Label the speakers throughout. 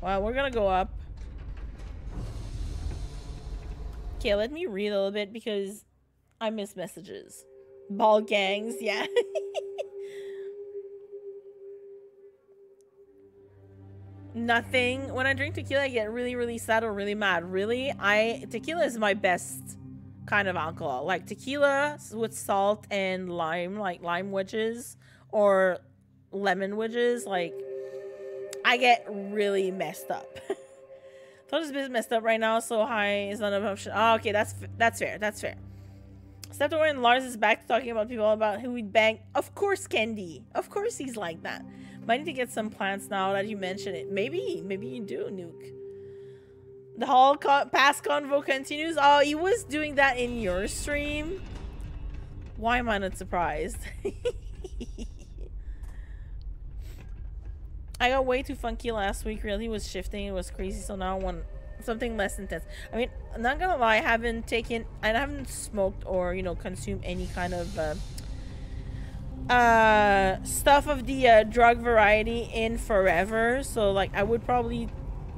Speaker 1: Well, we're gonna go up. Okay, let me read a little bit because I miss messages. Ball gangs, yeah. Nothing. When I drink tequila, I get really, really sad or really mad. Really, I tequila is my best kind of alcohol. Like tequila with salt and lime, like lime wedges or lemon wedges. Like I get really messed up. Is a bit messed up right now, so high is not an option. Oh, okay, that's that's fair. That's fair. Stepped away and Lars is back talking about people about who we'd bang. Of course, Kendi. Of course he's like that. Might need to get some plants now that you mention it. Maybe, maybe you do, Nuke. The con past convo continues. Oh, he was doing that in your stream. Why am I not surprised? I got way too funky last week. Really was shifting. It was crazy. So now I want something less intense. I mean, I'm not gonna lie. I haven't taken, I haven't smoked or you know consumed any kind of uh, uh, stuff of the uh, drug variety in forever. So like, I would probably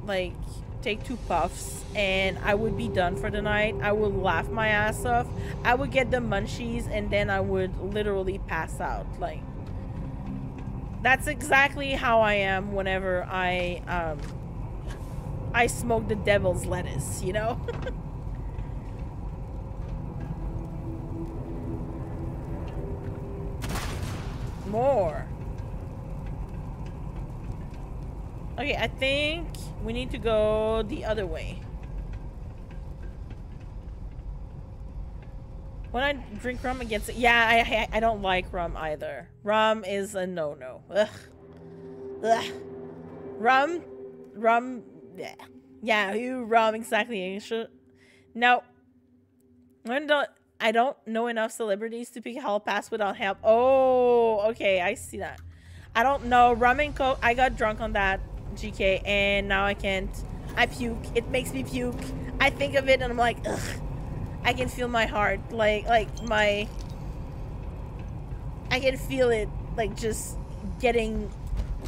Speaker 1: like take two puffs and I would be done for the night. I would laugh my ass off. I would get the munchies and then I would literally pass out. Like that's exactly how I am whenever I um I smoke the devil's lettuce, you know? More. Okay, I think we need to go the other way. When I drink rum against it, yeah, I, I don't like rum either. Rum is a no-no. Ugh. Ugh. Rum, rum, yeah, yeah, you rum exactly. No, I don't. I don't know enough celebrities to pick hall pass without help. Oh, okay, I see that. I don't know rum and coke. I got drunk on that GK, and now I can't. I puke. It makes me puke. I think of it, and I'm like, ugh. I can feel my heart, like, like my. I can feel it, like, just getting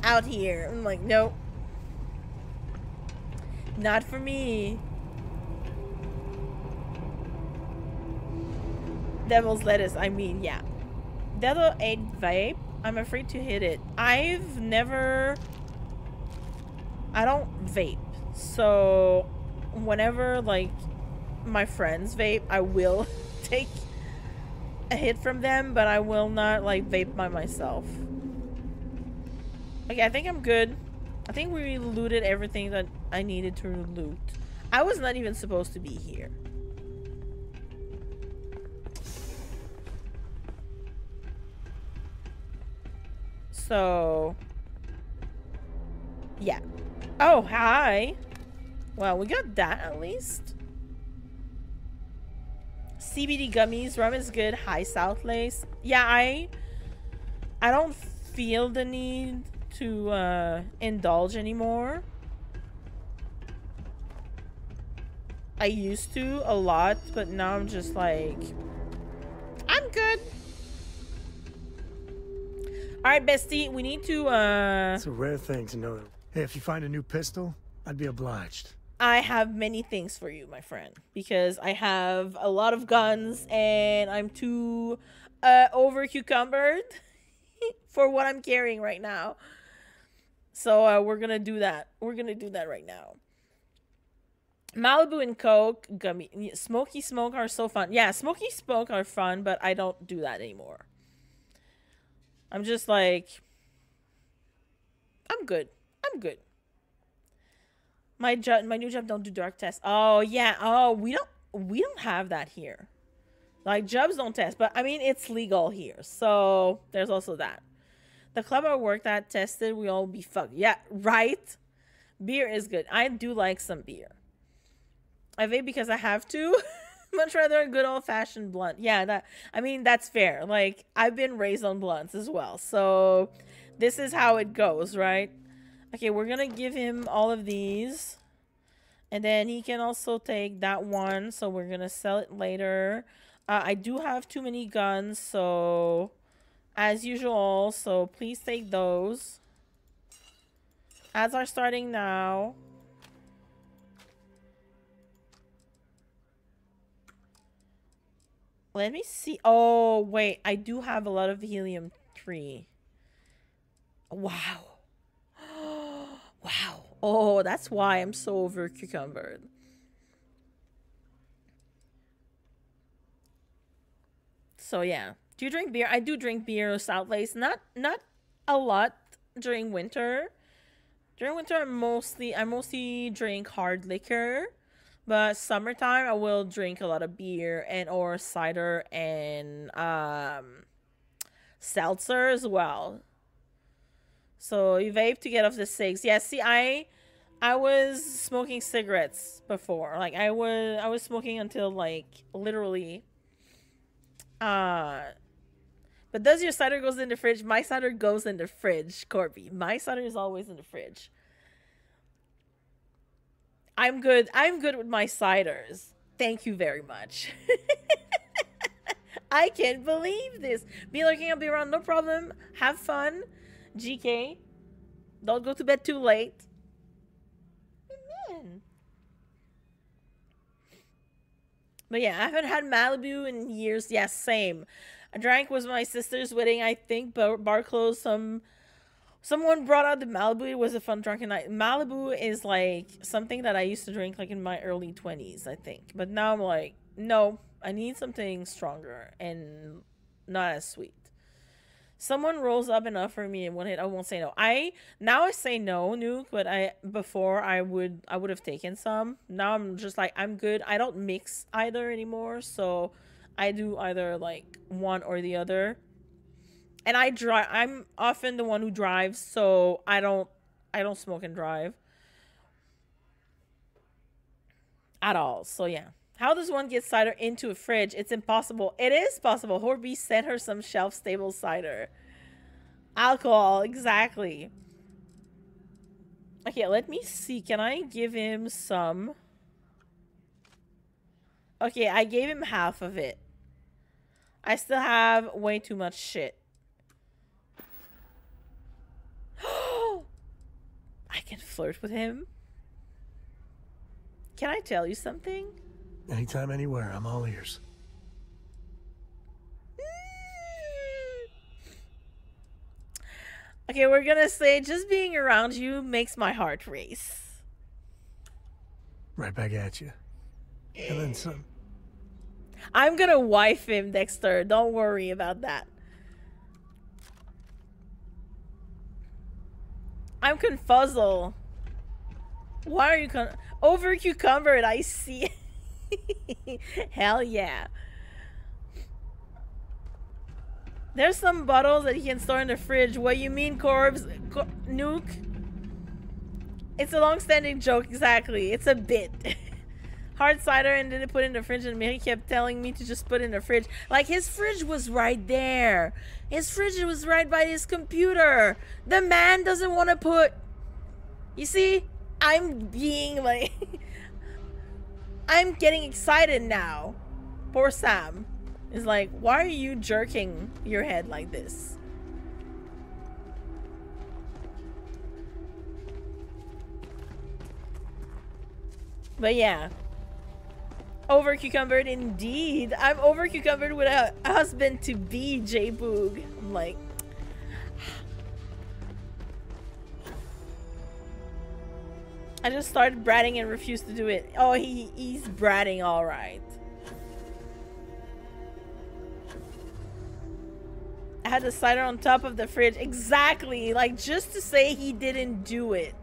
Speaker 1: out here. I'm like, nope. Not for me. Devil's lettuce, I mean, yeah. Delta 8 vape, I'm afraid to hit it. I've never... I don't vape. So, whenever, like, my friends vape, I will take a hit from them, but I will not, like, vape by myself. Okay, I think I'm good. I think we looted everything that I needed to loot. I was not even supposed to be here. So, yeah. Oh, hi. Well, we got that at least. CBD gummies. Rum is good. High South Lace. Yeah, I... I don't feel the need to uh, indulge anymore. I used to a lot, but now I'm just like, I'm good. All right, bestie, we need to, uh...
Speaker 2: It's a rare thing to know. Hey, if you find a new pistol, I'd be obliged.
Speaker 1: I have many things for you, my friend, because I have a lot of guns and I'm too uh, over cucumbered for what I'm carrying right now. So uh, we're gonna do that. We're gonna do that right now. Malibu and Coke, gummy, Smoky Smoke are so fun. Yeah, Smoky Smoke are fun, but I don't do that anymore. I'm just like, I'm good. I'm good. My job, my new job don't do drug tests. Oh yeah. Oh, we don't we don't have that here. Like jobs don't test, but I mean it's legal here, so there's also that. The club I worked at tested we all be fucked. Yeah, right. Beer is good. I do like some beer. I vape because I have to. Much rather a good old fashioned blunt. Yeah, that I mean that's fair. Like I've been raised on blunts as well. So this is how it goes, right? Okay, we're gonna give him all of these. And then he can also take that one. So we're gonna sell it later. Uh, I do have too many guns, so as usual. So please take those. Ads are starting now. Let me see. Oh, wait. I do have a lot of helium 3. Wow. Wow. Oh, that's why I'm so over cucumbered. So yeah. Do you drink beer? I do drink beer, South Lace. Not not a lot during winter. During winter, I mostly I mostly drink hard liquor. But summertime, I will drink a lot of beer and or cider and um, seltzer as well. So you vape to get off the cigs. Yeah, see, I I was smoking cigarettes before. Like I was I was smoking until like literally. Uh, but does your cider goes in the fridge? My cider goes in the fridge, Corby. My cider is always in the fridge. I'm good. I'm good with my ciders. Thank you very much. I can't believe this. Be looking, I'll be around. No problem. Have fun. GK. Don't go to bed too late. Amen. But yeah, I haven't had Malibu in years. Yes, yeah, same. I drank was my sister's wedding, I think. Bar, bar closed some Someone brought out the Malibu. It was a fun drunken night. Malibu is like something that I used to drink like in my early 20s, I think. But now I'm like, no, I need something stronger and not as sweet. Someone rolls up and offer me and one hit, I won't say no. I now I say no, Nuke, but I before I would I would have taken some. Now I'm just like I'm good. I don't mix either anymore, so I do either like one or the other and I drive. I'm often the one who drives, so I don't. I don't smoke and drive at all. So yeah. How does one get cider into a fridge? It's impossible. It is possible. Horby sent her some shelf stable cider. Alcohol, exactly. Okay, let me see. Can I give him some? Okay, I gave him half of it. I still have way too much shit. I can flirt with him. Can I tell you something?
Speaker 2: Anytime, anywhere, I'm all ears.
Speaker 1: Okay, we're gonna say just being around you makes my heart race.
Speaker 2: Right back at you. And then some.
Speaker 1: I'm gonna wife him, Dexter. Don't worry about that. I'm confuzzle. Why are you con- over cucumbered? I see. Hell yeah. There's some bottles that he can store in the fridge. What you mean, Corbs? Cor nuke? It's a long-standing joke, exactly. It's a bit. Hard cider and didn't put in the fridge and he kept telling me to just put in the fridge. Like, his fridge was right there. His fridge was right by his computer. The man doesn't want to put. You see, I'm being like. I'm getting excited now. Poor Sam is like, why are you jerking your head like this? But yeah, over cucumbered indeed. I'm over cucumbered with a husband to be, J Boog. I'm like. I just started bratting and refused to do it. Oh, he he's bratting all right. I had the cider on top of the fridge. Exactly. Like, just to say he didn't do it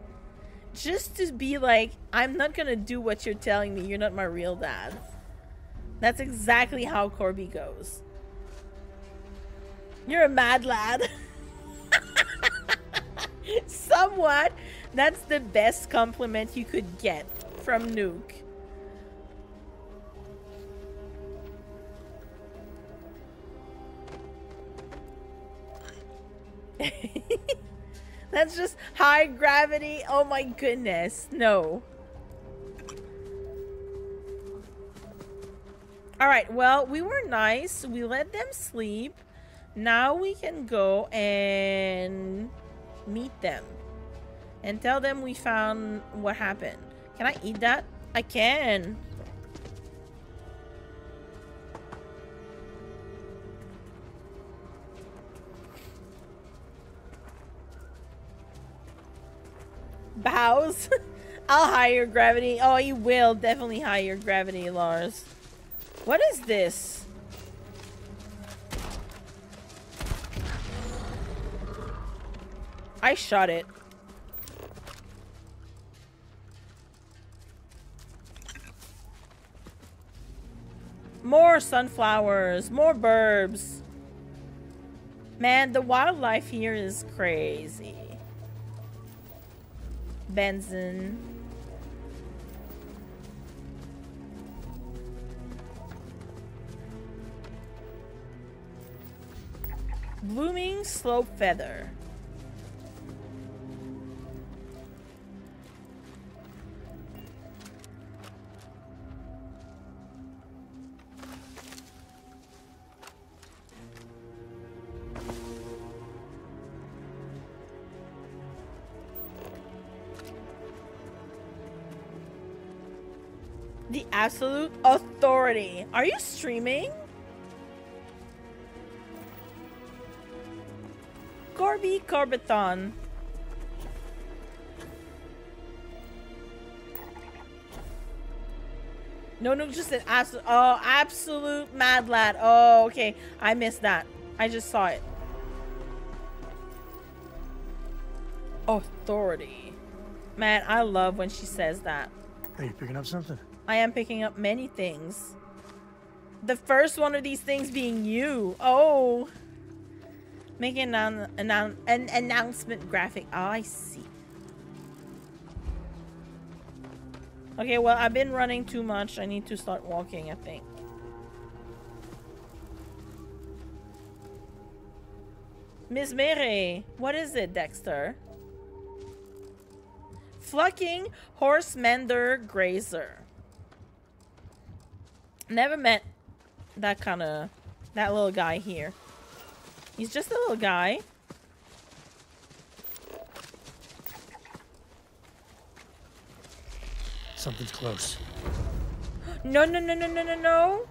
Speaker 1: just to be like, I'm not gonna do what you're telling me. You're not my real dad. That's exactly how Corby goes. You're a mad lad. Somewhat. That's the best compliment you could get from Nuke. That's just high gravity. Oh my goodness. No. Alright, well, we were nice. We let them sleep. Now we can go and meet them. And tell them we found what happened. Can I eat that? I can. Bows? I'll higher gravity. Oh, you will definitely higher gravity, Lars. What is this? I shot it. More sunflowers, more burbs. Man, the wildlife here is crazy. Benzin. Blooming slope feather. Absolute authority. Are you streaming? Corby Corbathon. No, no, just an absolute. Oh, absolute mad lad. Oh, okay. I missed that. I just saw it. Authority. Man, I love when she says that.
Speaker 2: Hey, you picking up something?
Speaker 1: I am picking up many things. The first one of these things being you. Oh. Making an, an, an announcement graphic. Oh, I see. Okay, well, I've been running too much. I need to start walking, I think. Miss Mere, what is it, Dexter? Flucking horse mender Grazer. Never met that kind of, that little guy here. He's just a little guy.
Speaker 2: Something's close.
Speaker 1: No, no, no, no, no, no, no.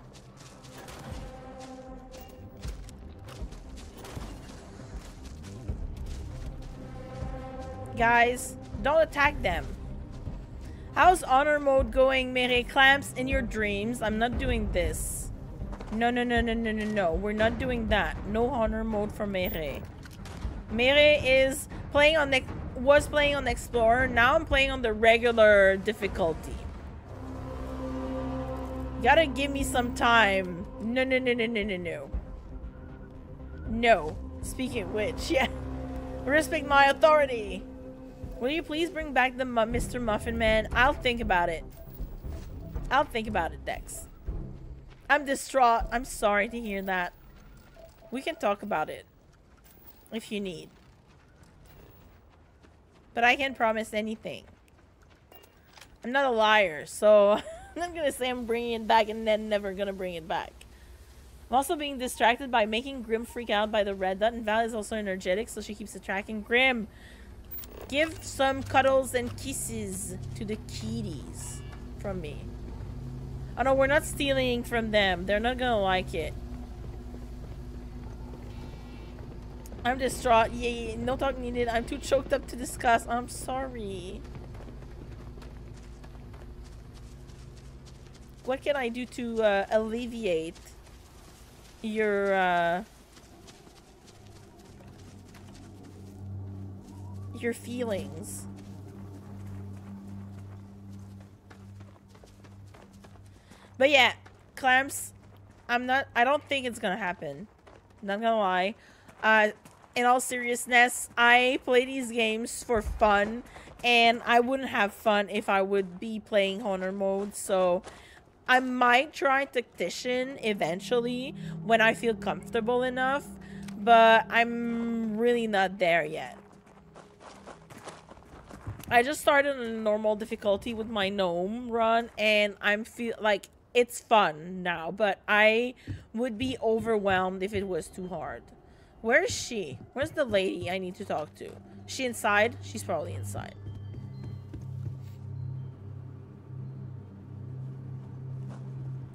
Speaker 1: Guys, don't attack them. How's honor mode going, Mere? Clamps in your dreams. I'm not doing this. No, no, no, no, no, no, no. We're not doing that. No honor mode for Mere. Mere is playing on the was playing on Explorer. Now I'm playing on the regular difficulty. Gotta give me some time. No, no, no, no, no, no, no. No. Speaking which, yeah. Respect my authority. Will you please bring back the Mr. Muffin Man? I'll think about it. I'll think about it, Dex. I'm distraught. I'm sorry to hear that. We can talk about it. If you need. But I can't promise anything. I'm not a liar, so I'm not gonna say I'm bringing it back and then never gonna bring it back. I'm also being distracted by making Grim freak out by the red dot, and Val is also energetic, so she keeps attracting Grim. Give some cuddles and kisses to the kitties from me. Oh no, we're not stealing from them. They're not gonna like it. I'm distraught. Yeah, yeah, no talk needed. I'm too choked up to discuss. I'm sorry. What can I do to uh, alleviate your uh, your feelings? But yeah, clamps. I'm not. I don't think it's gonna happen. Not gonna lie. Uh, in all seriousness, I play these games for fun, and I wouldn't have fun if I would be playing Honor mode. So, I might try Tactician eventually when I feel comfortable enough, but I'm really not there yet. I just started a normal difficulty with my gnome run, and I'm feel like it's fun now, but I would be overwhelmed if it was too hard. Where is she? Where's the lady I need to talk to? She inside? She's probably inside.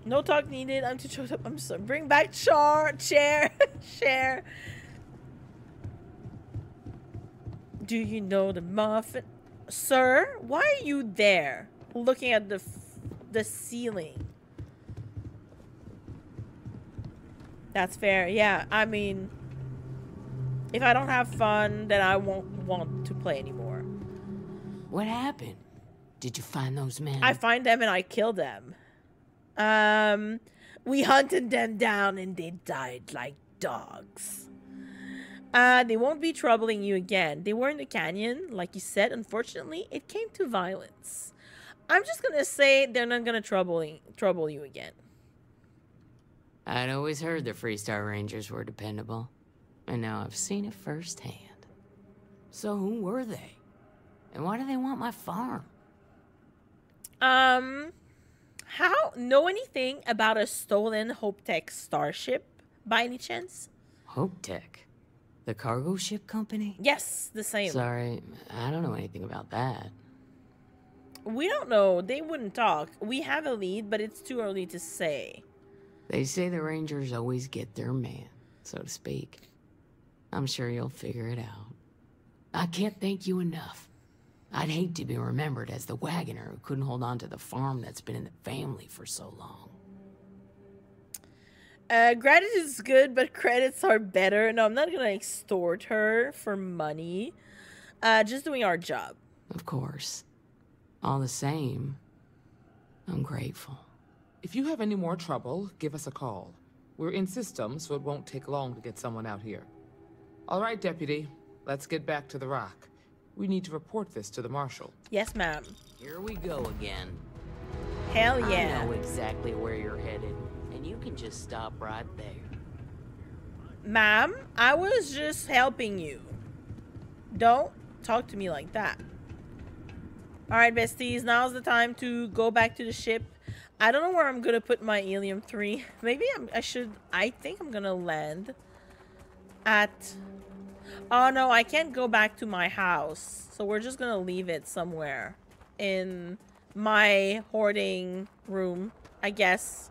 Speaker 1: No talk needed. I'm too choked up. I'm sorry. Bring back char chair chair. Do you know the muffin, sir? Why are you there, looking at the the ceiling? That's fair. Yeah, I mean, if I don't have fun, then I won't want to play anymore.
Speaker 3: What happened? Did you find those men?
Speaker 1: I find them and I kill them. Um, we hunted them down and they died like dogs. Uh, they won't be troubling you again. They were in the canyon, like you said. Unfortunately, it came to violence. I'm just gonna say they're not gonna trouble trouble you again.
Speaker 3: I'd always heard the Freestar Rangers were dependable, and now I've seen it firsthand. So who were they? And why do they want my farm?
Speaker 1: Um, how know anything about a stolen HopeTech starship by any chance?
Speaker 3: HopeTech, the cargo ship company.
Speaker 1: Yes, the same.
Speaker 3: Sorry, I don't know anything about that.
Speaker 1: We don't know. They wouldn't talk. We have a lead, but it's too early to say.
Speaker 3: They say the Rangers always get their man, so to speak. I'm sure you'll figure it out. I can't thank you enough. I'd hate to be remembered as the wagoner who couldn't hold on to the farm that's been in the family for so long.
Speaker 1: Uh, gratitude is good, but credits are better. No, I'm not gonna extort her for money. Uh, just doing our job.
Speaker 3: Of course. All the same, I'm grateful.
Speaker 4: If you have any more trouble, give us a call. We're in system, so it won't take long to get someone out here. All right, Deputy. Let's get back to the rock. We need to report this to the Marshal.
Speaker 1: Yes, ma'am.
Speaker 3: Here we go again.
Speaker 1: Hell yeah.
Speaker 3: I know exactly where you're headed, just stop right there.
Speaker 1: Ma'am, I was just helping you. Don't talk to me like that. Alright, besties, now's the time to go back to the ship. I don't know where I'm gonna put my Helium 3. Maybe I'm, I should... I think I'm gonna land at... Oh no, I can't go back to my house. So we're just gonna leave it somewhere in my hoarding room, I guess.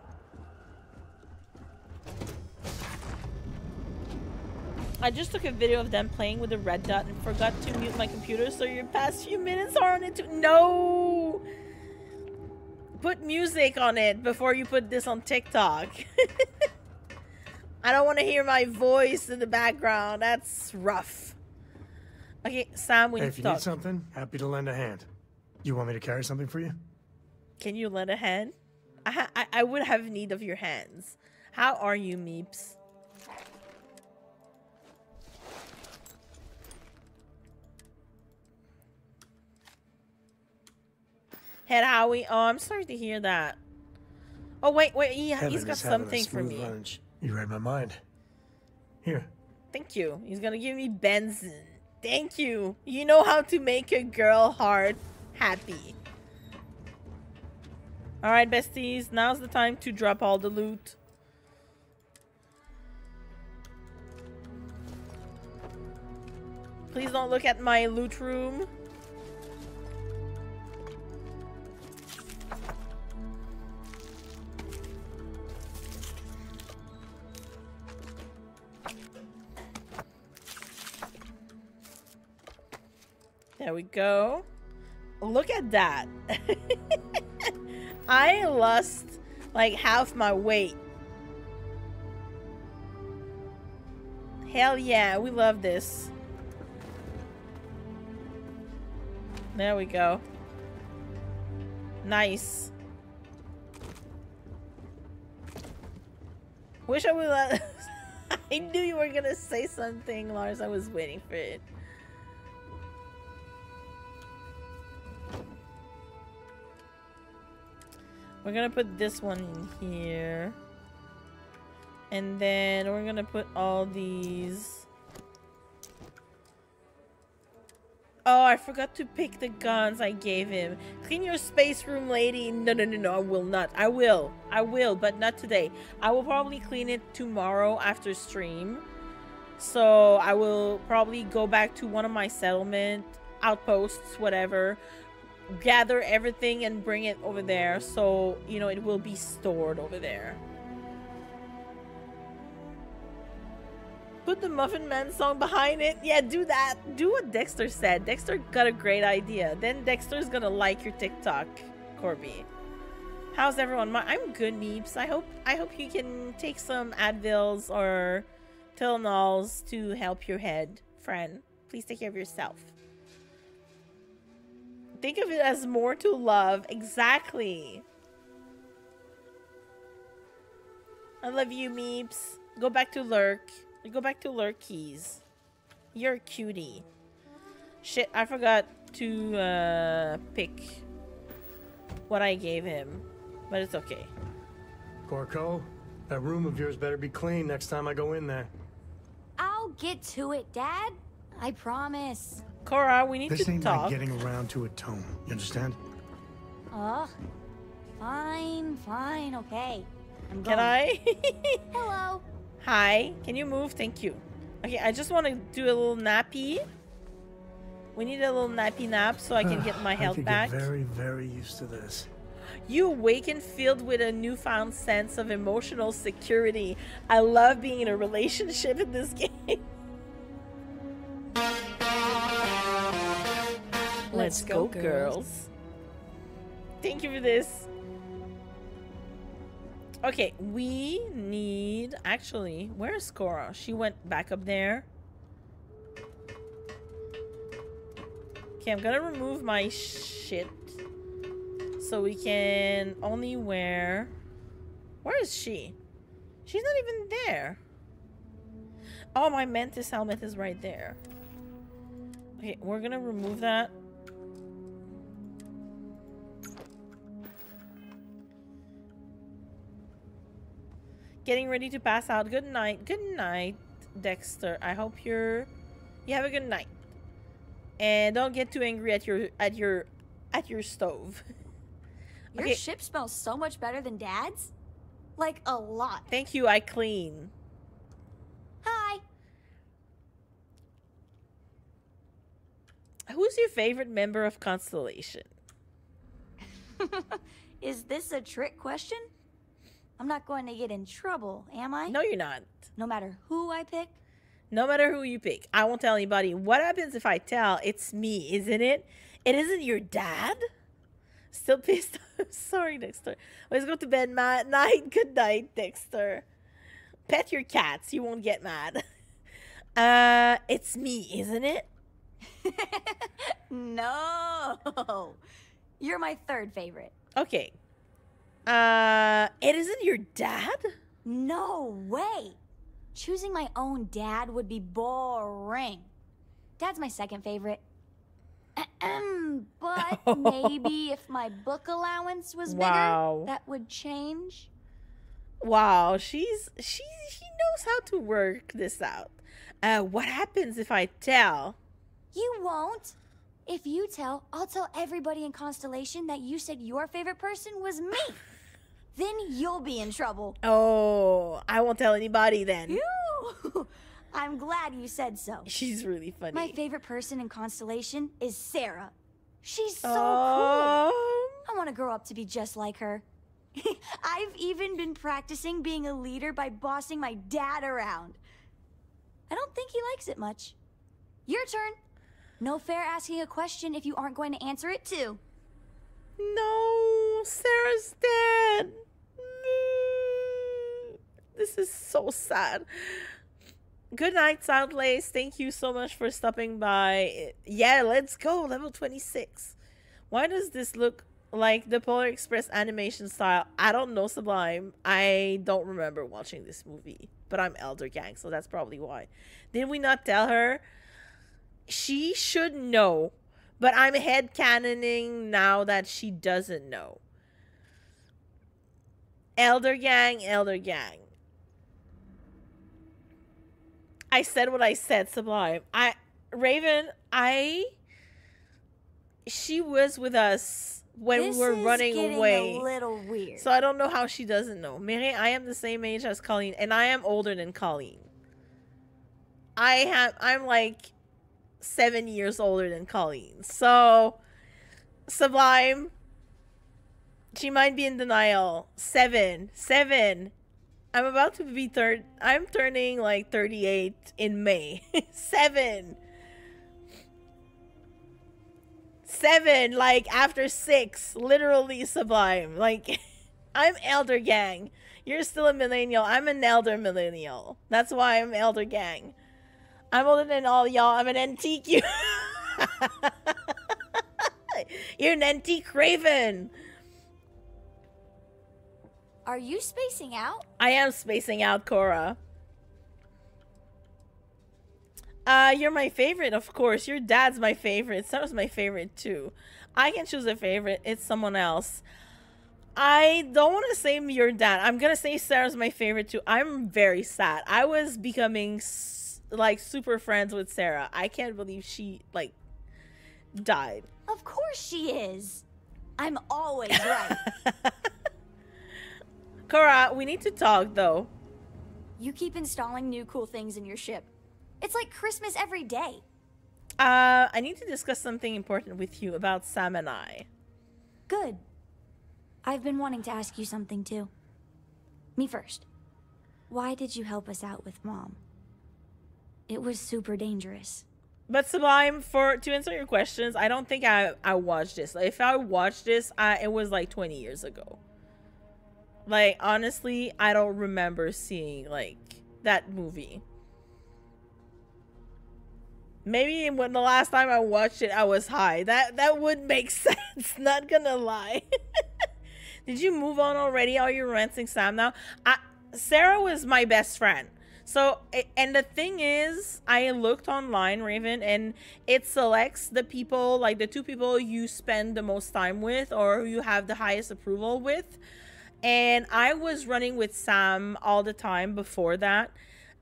Speaker 1: I just took a video of them playing with the red dot and forgot to mute my computer, so your past few minutes are on it too. No! Put music on it before you put this on TikTok. I don't want to hear my voice in the background. That's rough. Okay, Sam, we
Speaker 2: Hey,
Speaker 1: need
Speaker 2: if
Speaker 1: to
Speaker 2: you
Speaker 1: talk.
Speaker 2: need something, happy to lend a hand. You want me to carry something for you?
Speaker 1: Can you lend a hand? I, ha I, I would have need of your hands. How are you, Meeps? Head Howie. Oh, I'm sorry to hear that. Oh, wait, wait. He, he's got
Speaker 2: is having a
Speaker 1: something for me.
Speaker 2: lunch. You read my mind. Here,
Speaker 1: Thank you. He's gonna give me Benson. Thank you. You know how to make a girl heart happy. Alright, besties. Now's the time to drop all the loot. Please don't look at my loot room. There we go. Look at that. I lost like half my weight. Hell yeah, we love this. There we go. Nice. Wish I would. I knew you were gonna say something, Lars. I was waiting for it. We're gonna put this one in here. And then we're gonna put all these. Oh, I forgot to pick the guns I gave him. Clean your space room, lady. No, no, no, no, I will not. I will. I will, but not today. I will probably clean it tomorrow after stream. So I will probably go back to one of my settlement outposts, whatever, gather everything and bring it over there. So, you know, it will be stored over there. Put the Muffin Man song behind it. Yeah, do that. Do what Dexter said. Dexter got a great idea. Then Dexter's gonna like your TikTok, Corby. How's everyone? I'm good, Meeps. I hope I hope you can take some Advils or Tylenols to help your head, friend. Please take care of yourself. Think of it as more to love. Exactly. I love you, Meeps. Go back to Lurk. Go back to Lurk Keys. You're a cutie. Shit, I forgot to uh, pick what I gave him. But it's okay.
Speaker 2: Gorko, that room of yours better be clean next time I go in there.
Speaker 5: I'll get to it, Dad. I promise.
Speaker 1: Cora, we need
Speaker 2: This
Speaker 1: to
Speaker 2: ain't
Speaker 1: talk.
Speaker 2: like getting around to a tome. You understand?
Speaker 5: Ugh. Fine, fine, okay. I'm
Speaker 1: Can
Speaker 5: going.
Speaker 1: I?
Speaker 5: Hello.
Speaker 1: Hi. Can you move? Thank you. Okay, I just want to do a little nappy. We need a little nappy nap so I can get my
Speaker 2: I
Speaker 1: health
Speaker 2: could
Speaker 1: back.
Speaker 2: get very, very used to this.
Speaker 1: You awaken filled with a newfound sense of emotional security. I love being in a relationship in this game. Let's go, girls. Thank you for this. Okay, we need actually. Where's Cora? She went back up there. Okay, I'm gonna remove my shit so we can only wear. Where is she? She's not even there. Oh, my Mantis helmet is right there. Okay, we're gonna remove that. Getting ready to pass out. Good night. Good night, Dexter. I hope you're you have a good night. And don't get too angry at your at your at your stove.
Speaker 5: Your
Speaker 1: Okay.
Speaker 5: ship smells so much better than Dad's. Like a lot.
Speaker 1: Thank you, I clean.
Speaker 5: Hi.
Speaker 1: Who's your favorite member of Constellation?
Speaker 5: Is this a trick question? I'm not going to get in trouble, am I?
Speaker 1: No, you're not.
Speaker 5: No matter who I pick?
Speaker 1: No matter who you pick, I won't tell anybody. What happens if I tell it's me, isn't it? It isn't your dad? Still pissed. I'm sorry, Dexter. Let's go to bed, Matt. Night. Good night, Dexter. Pet your cats. You won't get mad. Uh, it's me, isn't it?
Speaker 5: No. You're my third favorite.
Speaker 1: Okay. Uh, it isn't your dad?
Speaker 5: No way. Choosing my own dad would be boring. Dad's my second favorite. But maybe if my book allowance was
Speaker 1: Wow.
Speaker 5: bigger, that would change.
Speaker 1: Wow, she's she she knows how to work this out. Uh, what happens if I tell?
Speaker 5: You won't. If you tell, I'll tell everybody in Constellation that you said your favorite person was me. then you'll be in trouble.
Speaker 1: Oh, I won't tell anybody then.
Speaker 5: Phew. I'm glad you said so.
Speaker 1: She's really funny.
Speaker 5: My favorite person in Constellation is Sarah. She's so
Speaker 1: Um,
Speaker 5: cool. I want to grow up to be just like her. I've even been practicing being a leader by bossing my dad around. I don't think he likes it much. Your turn. No fair asking a question if you aren't going to answer it too.
Speaker 1: No, Sarah's dead. This is so sad. Good night, Soundlace. Thank you so much for stopping by. Yeah, let's go. Level 26. Why does this look like the Polar Express animation style? I don't know, Sublime. I don't remember watching this movie, but I'm Elder Gang, so that's probably why. Did we not tell her? She should know, but I'm head canoning now that she doesn't know. Elder Gang, Elder Gang. I said what I said, Sublime. I Raven, I she was with us when
Speaker 5: this
Speaker 1: we were running away.
Speaker 5: a little weird.
Speaker 1: So I don't know how she doesn't know. Mary, I am the same age as Colleen, and I am older than Colleen. I have I'm like seven years older than Colleen. So Sublime she might be in denial. Seven. Seven. I'm about to be third I'm turning like 38 in May. Seven. Seven, like after six, literally sublime. Like I'm elder gang. You're still a millennial. I'm an elder millennial. That's why I'm elder gang. I'm older than all y'all. I'm an antique. You. You're an antique raven.
Speaker 5: Are you spacing out?
Speaker 1: I am spacing out, Cora. Uh, you're my favorite, of course. Your dad's my favorite. Sarah's my favorite too. I can choose a favorite. It's someone else. I don't want to say your dad. I'm gonna say Sarah's my favorite too. I'm very sad. I was becoming like super friends with Sarah. I can't believe she like died.
Speaker 5: Of course she is. I'm always right.
Speaker 1: Cora, we need to talk though.
Speaker 5: you keep installing new cool things in your ship. It's like Christmas every day.
Speaker 1: Uh, I need to discuss something important with you about Sam and I.
Speaker 5: Good. I've been wanting to ask you something too. Me first. Why did you help us out with mom? It was super dangerous.
Speaker 1: But Sublime, for to answer your questions, I don't think I I watched this. Like, if I watched this, I it was like 20 years ago. Like honestly, I don't remember seeing like that movie. Maybe when the last time I watched it, I was high. That that would make sense. Not gonna lie. Did you move on already? Are you ranting Sam now? I, Sarah was my best friend. So, and the thing is, I looked online, Raven, and it selects the people, like the two people you spend the most time with or you have the highest approval with. And I was running with Sam all the time before that.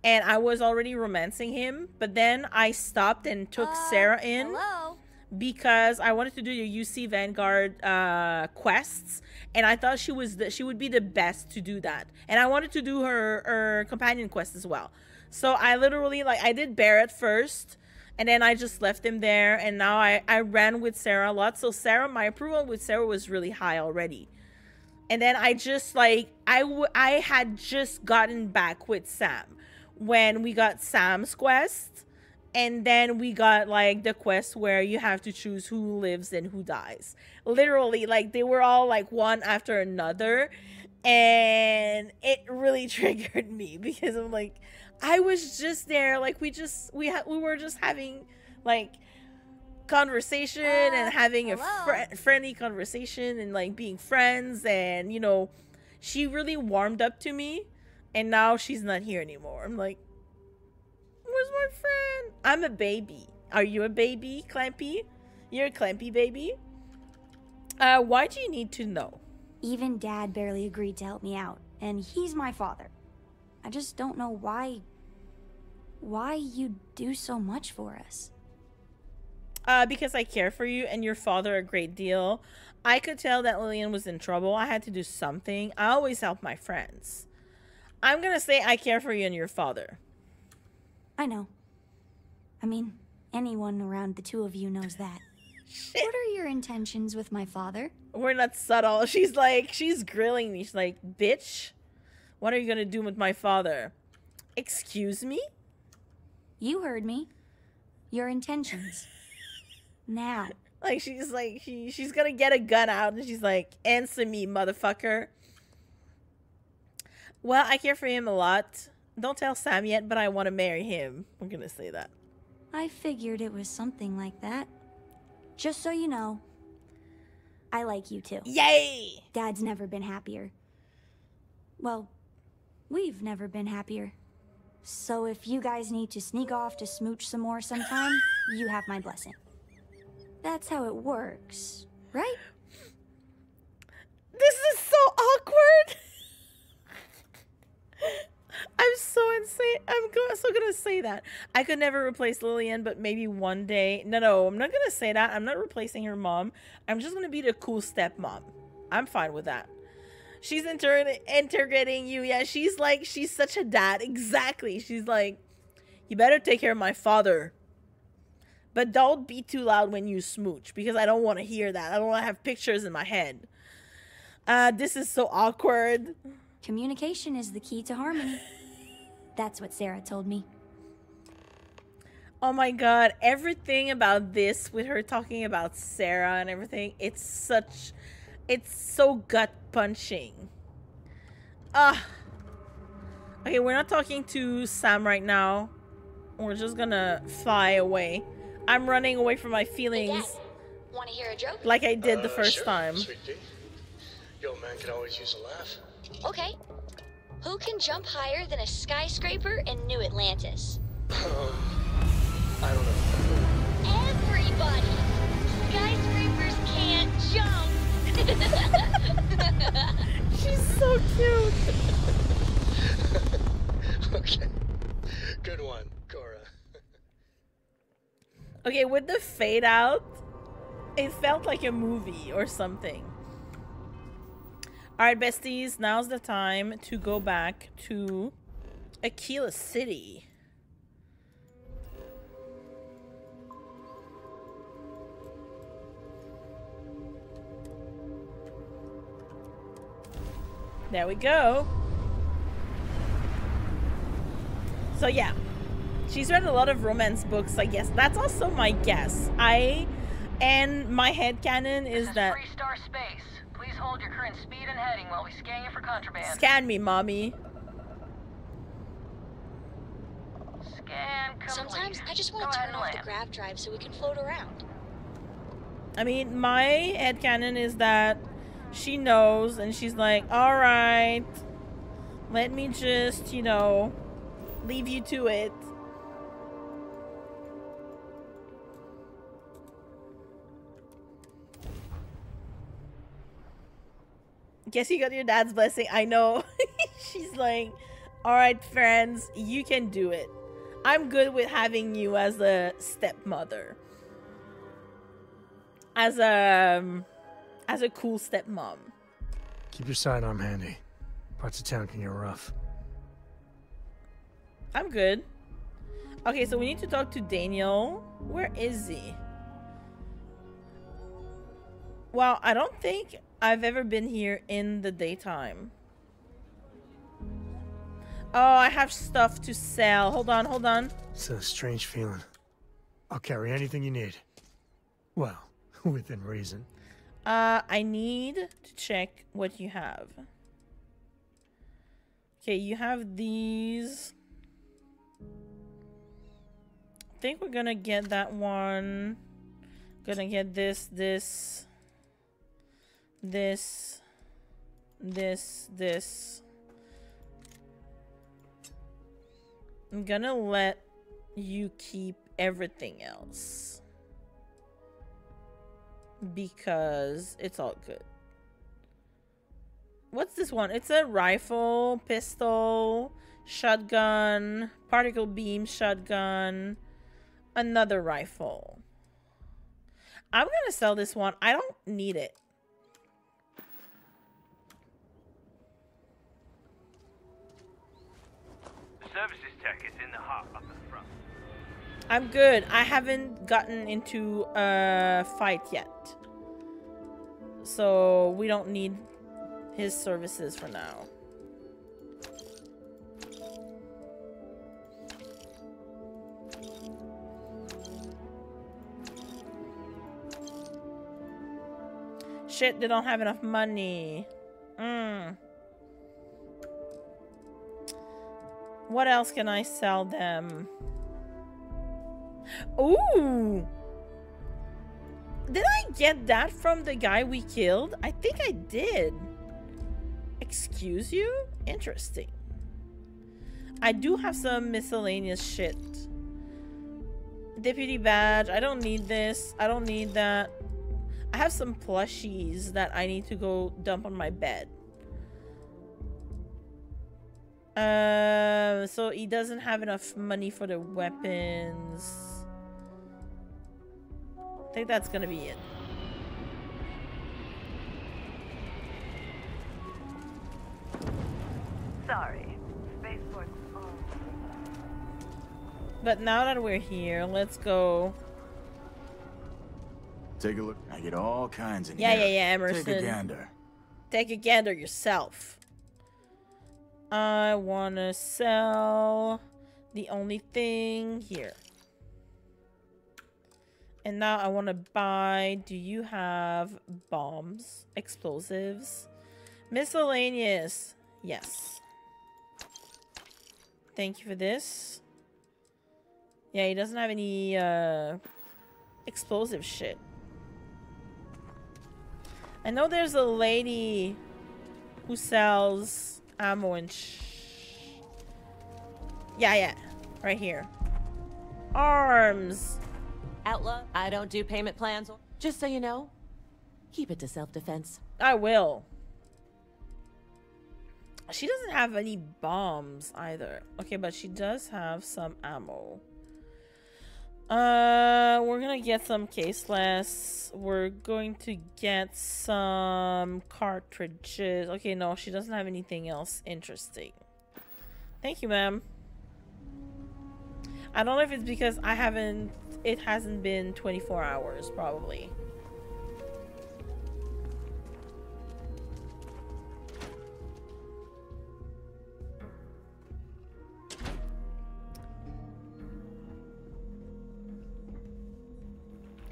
Speaker 1: And I was already romancing him. But then I stopped and took
Speaker 5: Uh,
Speaker 1: Sarah in
Speaker 5: Hello?
Speaker 1: because I wanted to do the UC Vanguard uh, quests, and I thought she was the, she would be the best to do that, and I wanted to do her her companion quest as well. So I literally like I did Barrett first, and then I just left him there, and now I I ran with Sarah a lot. So Sarah, my approval with Sarah was really high already, and then I just like I I had just gotten back with Sam when we got Sam's quest. And then we got like the quest where you have to choose who lives and who dies. Literally like they were all like one after another. And it really triggered me because i'm like i was just there. Like we just we ha- we were just having like conversation
Speaker 5: Uh,
Speaker 1: and having a
Speaker 5: hello?
Speaker 1: fri friendly conversation and like being friends and you know she really warmed up to me and now she's not here anymore i'm like Where's my friend? I'm a baby. Are you a baby, Clampy? You're a Clampy baby? Uh, why do you need to know?
Speaker 5: Even Dad barely agreed to help me out, and he's my father. I just don't know why. why you do so much for us.
Speaker 1: Uh, because I care for you and your father a great deal. I could tell that Lillian was in trouble. I had to do something. I always help my friends. I'm gonna say I care for you and your father.
Speaker 5: I know. I mean, anyone around the two of you knows that. What are your intentions with my father?
Speaker 1: We're not subtle. She's like, she's grilling me. She's like, bitch, what are you gonna do with my father? Excuse me?
Speaker 5: You heard me. Your intentions. Now.
Speaker 1: Like she's like she she's gonna get a gun out and she's like, answer me, motherfucker. Well, I care for him a lot. Don't tell Sam yet, but I want to marry him. I'm gonna say that.
Speaker 5: I figured it was something like that. Just so you know, I like you too.
Speaker 1: Yay!
Speaker 5: Dad's never been happier. Well, we've never been happier. So if you guys need to sneak off to smooch some more sometime, you have my blessing. That's how it works, right?
Speaker 1: This is so awkward. I'm so insane. I'm go- so gonna say that. I could never replace Lillian, but maybe one day. No, no, I'm not gonna say that. I'm not replacing her mom. I'm just gonna be the cool stepmom. I'm fine with that. She's inter- integrating you. Yeah, she's like, she's such a dad. Exactly. She's like, You better take care of my father. But don't be too loud when you smooch because I don't want to hear that. I don't want to have pictures in my head. Uh, this is so awkward.
Speaker 5: Communication is the key to harmony. That's what Sarah told me.
Speaker 1: Oh my god, everything about this with her talking about Sarah and everything, it's such it's so gut punching. Ah. Okay, we're not talking to Sam right now. We're just gonna fly away. I'm running away from my feelings
Speaker 6: Want to hear a joke?
Speaker 1: like I did the
Speaker 2: Uh,
Speaker 1: first
Speaker 2: sure,
Speaker 1: time.
Speaker 2: Sweet pea. Yo, man could always use a laugh.
Speaker 6: Okay. Who can jump higher than a skyscraper in New Atlantis?
Speaker 2: Um, I don't know.
Speaker 6: Everybody! Skyscrapers can't jump!
Speaker 1: She's so cute.
Speaker 2: okay. Good one, Cora.
Speaker 1: Okay, with the fade out, it felt like a movie or something. Alright, besties, now's the time to go back to Akila City. There we go. So yeah, she's read a lot of romance books, I guess. That's also my guess. I and my headcanon is
Speaker 7: is
Speaker 1: that
Speaker 7: three-star Space. Please hold your current speed and heading while we scan you for contraband.
Speaker 1: scan me, mommy.
Speaker 7: Scan complete.
Speaker 6: Sometimes I just
Speaker 7: Go
Speaker 6: want to turn
Speaker 7: and
Speaker 6: off the
Speaker 7: land.
Speaker 6: grav drive so we can float around.
Speaker 1: I mean, my headcanon is that she knows and she's like, alright, let me just, you know, leave you to it. Guess you got your dad's blessing. I know. she's like, alright, friends, you can do it. I'm good with having you as a stepmother as a um, as a cool stepmom.
Speaker 2: Keep your sidearm handy. Parts of town can get rough.
Speaker 1: I'm good. Okay, so we need to talk to Daniel. Where is he? Well, I don't think I've ever been here in the daytime. Oh, I have stuff to sell. Hold on, hold on.
Speaker 2: It's a strange feeling. I'll carry anything you need. Well, within reason.
Speaker 1: Uh, I need to check what you have. Okay, you have these. I think we're gonna get that one. Gonna get this, this, this, this, this. I'm gonna let you keep everything else because it's all good. What's this one? It's a rifle, pistol, shotgun, particle beam shotgun, another rifle. I'm gonna sell this one. I don't need it.
Speaker 8: Services tech is in the hut up the front.
Speaker 1: I'm good. I haven't gotten into a fight yet. So we don't need his services for now. Shit, they don't have enough money. Mm. What else can I sell them? Ooh! Did I get that from the guy we killed? I think I did. Excuse you? Interesting. I do have some miscellaneous shit. Deputy badge. I don't need this. I don't need that. I have some plushies that I need to go dump on my bed. Um, so he doesn't have enough money for the weapons. I think that's gonna be it.
Speaker 9: Sorry. Spaceport's.
Speaker 1: But now that we're here, let's go.
Speaker 9: Take a look. I get all kinds in
Speaker 1: Yeah,
Speaker 9: here.
Speaker 1: yeah, yeah,
Speaker 9: Take a gander.
Speaker 1: Take a gander yourself. I wanna sell the only thing here. And now I wanna buy. Do you have bombs, explosives, miscellaneous? Yes. Thank you for this. Yeah, he doesn't have any uh, explosive shit. I know there's a lady who sells ammo and sh Yeah, yeah. Right here. Arms.
Speaker 10: Outlaw, I don't do payment plans. Just so you know, keep it to self-defense.
Speaker 1: I will. She doesn't have any bombs either. Okay, but she does have some ammo. Uh, we're gonna get some caseless. We're going to get some cartridges. Okay, no, she doesn't have anything else interesting. Thank you, ma'am. I don't know if it's because I haven't. It hasn't been 24 hours, probably.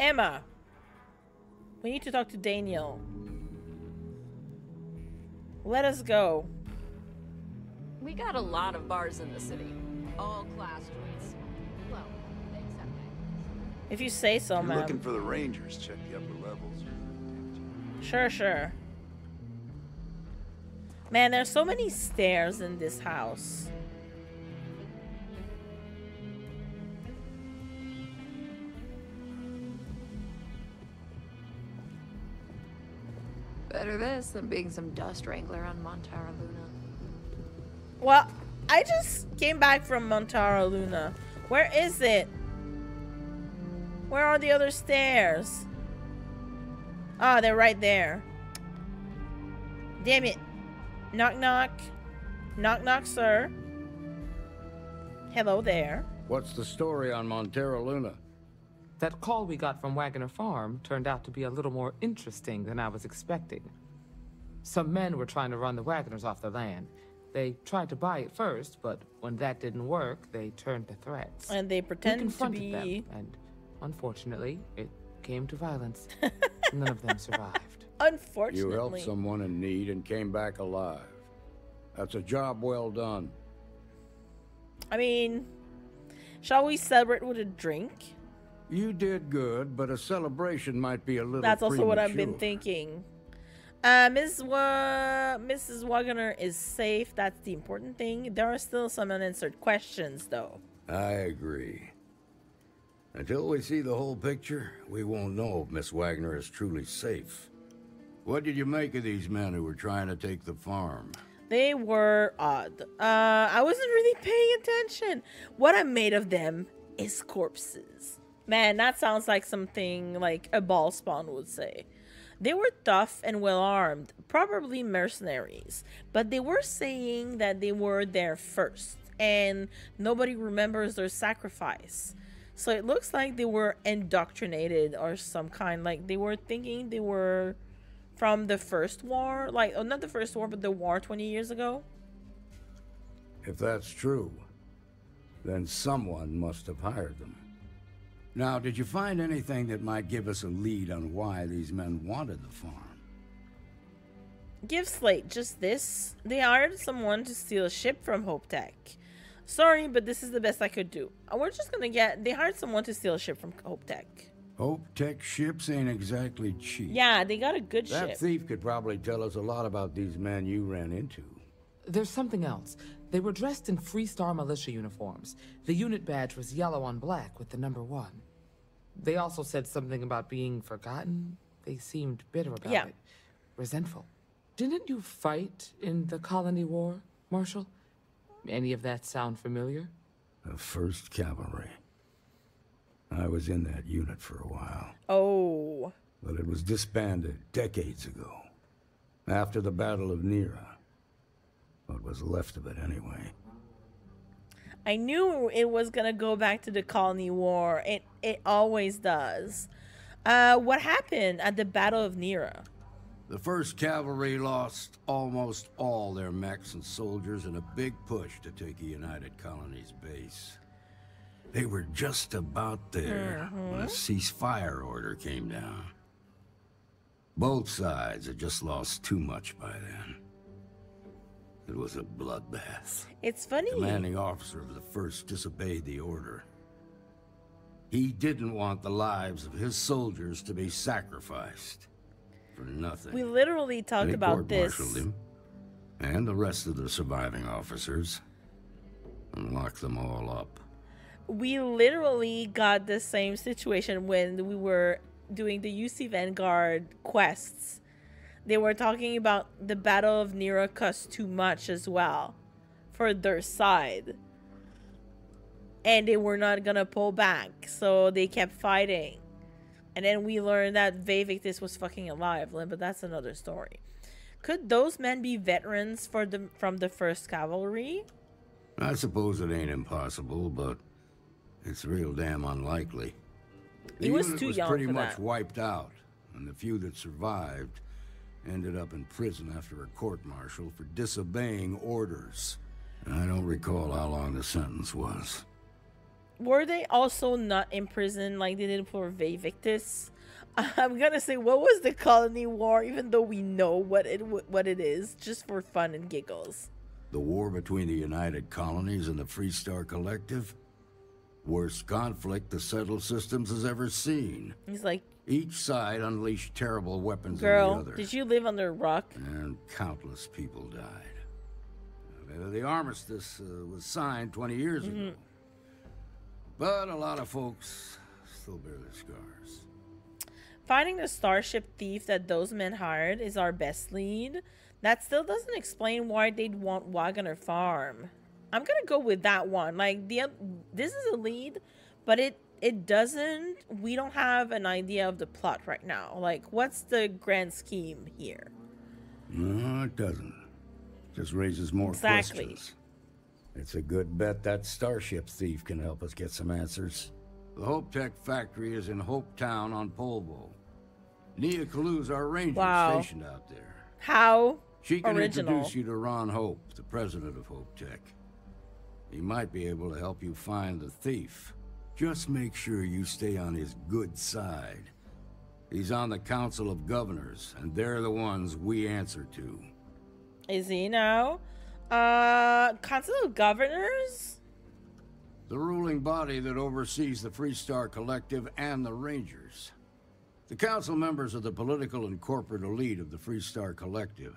Speaker 1: Emma. We need to talk to Daniel. Let us go.
Speaker 11: We got a lot of bars in the city. All class joints. Well, except
Speaker 1: If you say so,
Speaker 9: You're looking for the Rangers. Check the upper levels.
Speaker 1: Sure, sure. Man, there's so many stairs in this house.
Speaker 12: Better this than being some dust wrangler on Montara Luna.
Speaker 1: Well, I just came back from Montara Luna. Where is it? Where are the other stairs? Ah, they're right there. Damn it. Knock, knock. Knock, knock, sir. Hello there.
Speaker 13: What's the story on Montara Luna?
Speaker 4: That call we got from Wagoner Farm turned out to be a little more interesting than I was expecting. Some men were trying to run the Wagoners off the land. They tried to buy it first, but when that didn't work, they turned to threats.
Speaker 1: And they
Speaker 4: We
Speaker 1: pretend to
Speaker 4: confronted
Speaker 1: be.
Speaker 4: them, and unfortunately, it came to violence. None of them survived.
Speaker 1: Unfortunately.
Speaker 13: You helped someone in need and came back alive. That's a job well done.
Speaker 1: I mean, shall we celebrate with a drink?
Speaker 13: You did good, but a celebration might be a little
Speaker 1: That's also what I've been thinking. Uh, Ms. Wa- Mrs. Wagner is safe. That's the important thing. There are still some unanswered questions, though.
Speaker 13: I agree. Until we see the whole picture, we won't know if Miss Wagner is truly safe. What did you make of these men who were trying to take the farm?
Speaker 1: They were odd. Uh, I wasn't really paying attention. What I made of them is corpses. Man, that sounds like something like a ball spawn would say. They were tough and well armed, probably mercenaries, but they were saying that they were there first, and nobody remembers their sacrifice. So it looks like they were indoctrinated or some kind. Like they were thinking they were from the first war, like oh, not the first war, but the war 20 years ago.
Speaker 13: If that's true, then someone must have hired them. Now, did you find anything that might give us a lead on why these men wanted the farm?
Speaker 1: Give Slate just this. They hired someone to steal a ship from HopeTech. Sorry, but this is the best I could do. Uh, We're just gonna get. They hired someone to steal a ship from HopeTech.
Speaker 13: Hope Tech ships ain't exactly cheap.
Speaker 1: Yeah, they got a good
Speaker 13: That
Speaker 1: ship.
Speaker 13: That thief could probably tell us a lot about these men you ran into.
Speaker 4: There's something else. They were dressed in Freestar militia uniforms. The unit badge was yellow on black with the number one. They also said something about being forgotten. They seemed bitter about
Speaker 1: Yeah.
Speaker 4: it, resentful. Didn't you fight in the Colony War, Marshal? Any of that sound familiar?
Speaker 13: The 1st Cavalry. I was in that unit for a while,
Speaker 1: Oh,
Speaker 13: but it was disbanded decades ago. After the Battle of Niira. What was left of it, anyway.
Speaker 1: I knew it was gonna go back to the colony war. It it always does. Uh, what happened at the Battle of Niira?
Speaker 13: The first cavalry lost almost all their mechs and soldiers in a big push to take a United Colonies base. They were just about there when a ceasefire order came down. Both sides had just lost too much by then. It was a bloodbath.
Speaker 1: It's funny.
Speaker 13: The Commanding officer of the first disobeyed the order. He didn't want the lives of his soldiers to be sacrificed for nothing.
Speaker 1: We literally talked about this.
Speaker 13: him and the rest of the surviving officers and locked them all up.
Speaker 1: we literally got the same situation when we were doing the UC Vanguard quests. They were talking about the Battle of Niira too much as well for their side. And they were not gonna pull back, so they kept fighting. And then we learned that Vevictus was fucking alive, but that's another story. Could those men be veterans for the from the first cavalry?
Speaker 13: I suppose it ain't impossible, but it's real damn unlikely. The
Speaker 1: He was
Speaker 13: unit
Speaker 1: too
Speaker 13: was
Speaker 1: young
Speaker 13: pretty
Speaker 1: for
Speaker 13: much
Speaker 1: that.
Speaker 13: wiped out, and the few that survived ended up in prison after a court-martial for disobeying orders. I don't recall how long the sentence was.
Speaker 1: were they also not in prison like they did for Vevictus? I'm gonna say what was the colony war, even though we know what it what it is, just for fun and giggles.
Speaker 13: The war between the United Colonies and the Freestar Collective? Worst conflict the settled systems has ever seen.
Speaker 1: He's like,
Speaker 13: Each side unleashed terrible weapons on the
Speaker 1: "Girl,
Speaker 13: other.
Speaker 1: did you live under a rock?"
Speaker 13: and countless people died. The armistice uh, was signed 20 years
Speaker 1: Mm-hmm.
Speaker 13: ago. But a lot of folks still bear their scars.
Speaker 1: Finding the starship thief that those men hired is our best lead. That still doesn't explain why they'd want Wagner Farm. I'm gonna go with that one. Like the this is a lead, but it it doesn't. We don't have an idea of the plot right now. Like, what's the grand scheme here?
Speaker 13: No, it doesn't. Just raises more
Speaker 1: Exactly.
Speaker 13: questions. It's a good bet that starship thief can help us get some answers. The HopeTech factory is in HopeTown on Polvo. Nia Kalu's our ranger
Speaker 1: Wow.
Speaker 13: stationed out there.
Speaker 1: How
Speaker 13: She can
Speaker 1: original.
Speaker 13: introduce you to Ron Hope, the president of HopeTech. He might be able to help you find the thief. Just make sure you stay on his good side. He's on the Council of Governors, and they're the ones we answer to.
Speaker 1: Is he now? Uh, Council of Governors.
Speaker 13: The ruling body that oversees the Freestar Collective and the Rangers. The council members are the political and corporate elite of the Freestar Collective.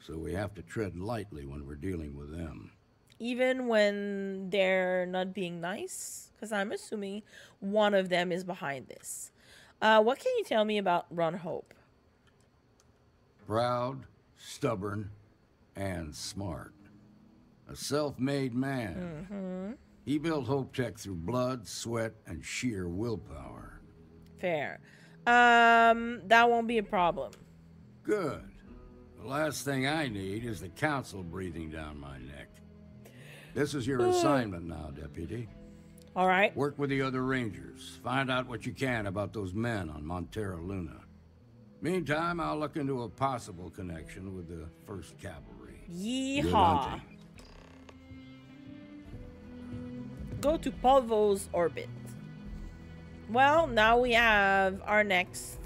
Speaker 13: So we have to tread lightly when we're dealing with them.
Speaker 1: even when they're not being nice because i'm assuming one of them is behind this uh, what can you tell me about ron hope
Speaker 13: Proud, stubborn, and smart. A self-made man.
Speaker 1: hmm
Speaker 13: He built HopeTech through blood, sweat, and sheer willpower.
Speaker 1: fair um that won't be a problem
Speaker 13: Good. The last thing I need is the council breathing down my neck. This is your assignment now, Deputy.
Speaker 1: All right.
Speaker 13: Work with the other Rangers. Find out what you can about those men on Montara Luna. Meantime, I'll look into a possible connection with the 1st Cavalry.
Speaker 1: Yeehaw. Go to polvo's orbit. Well now we have our next.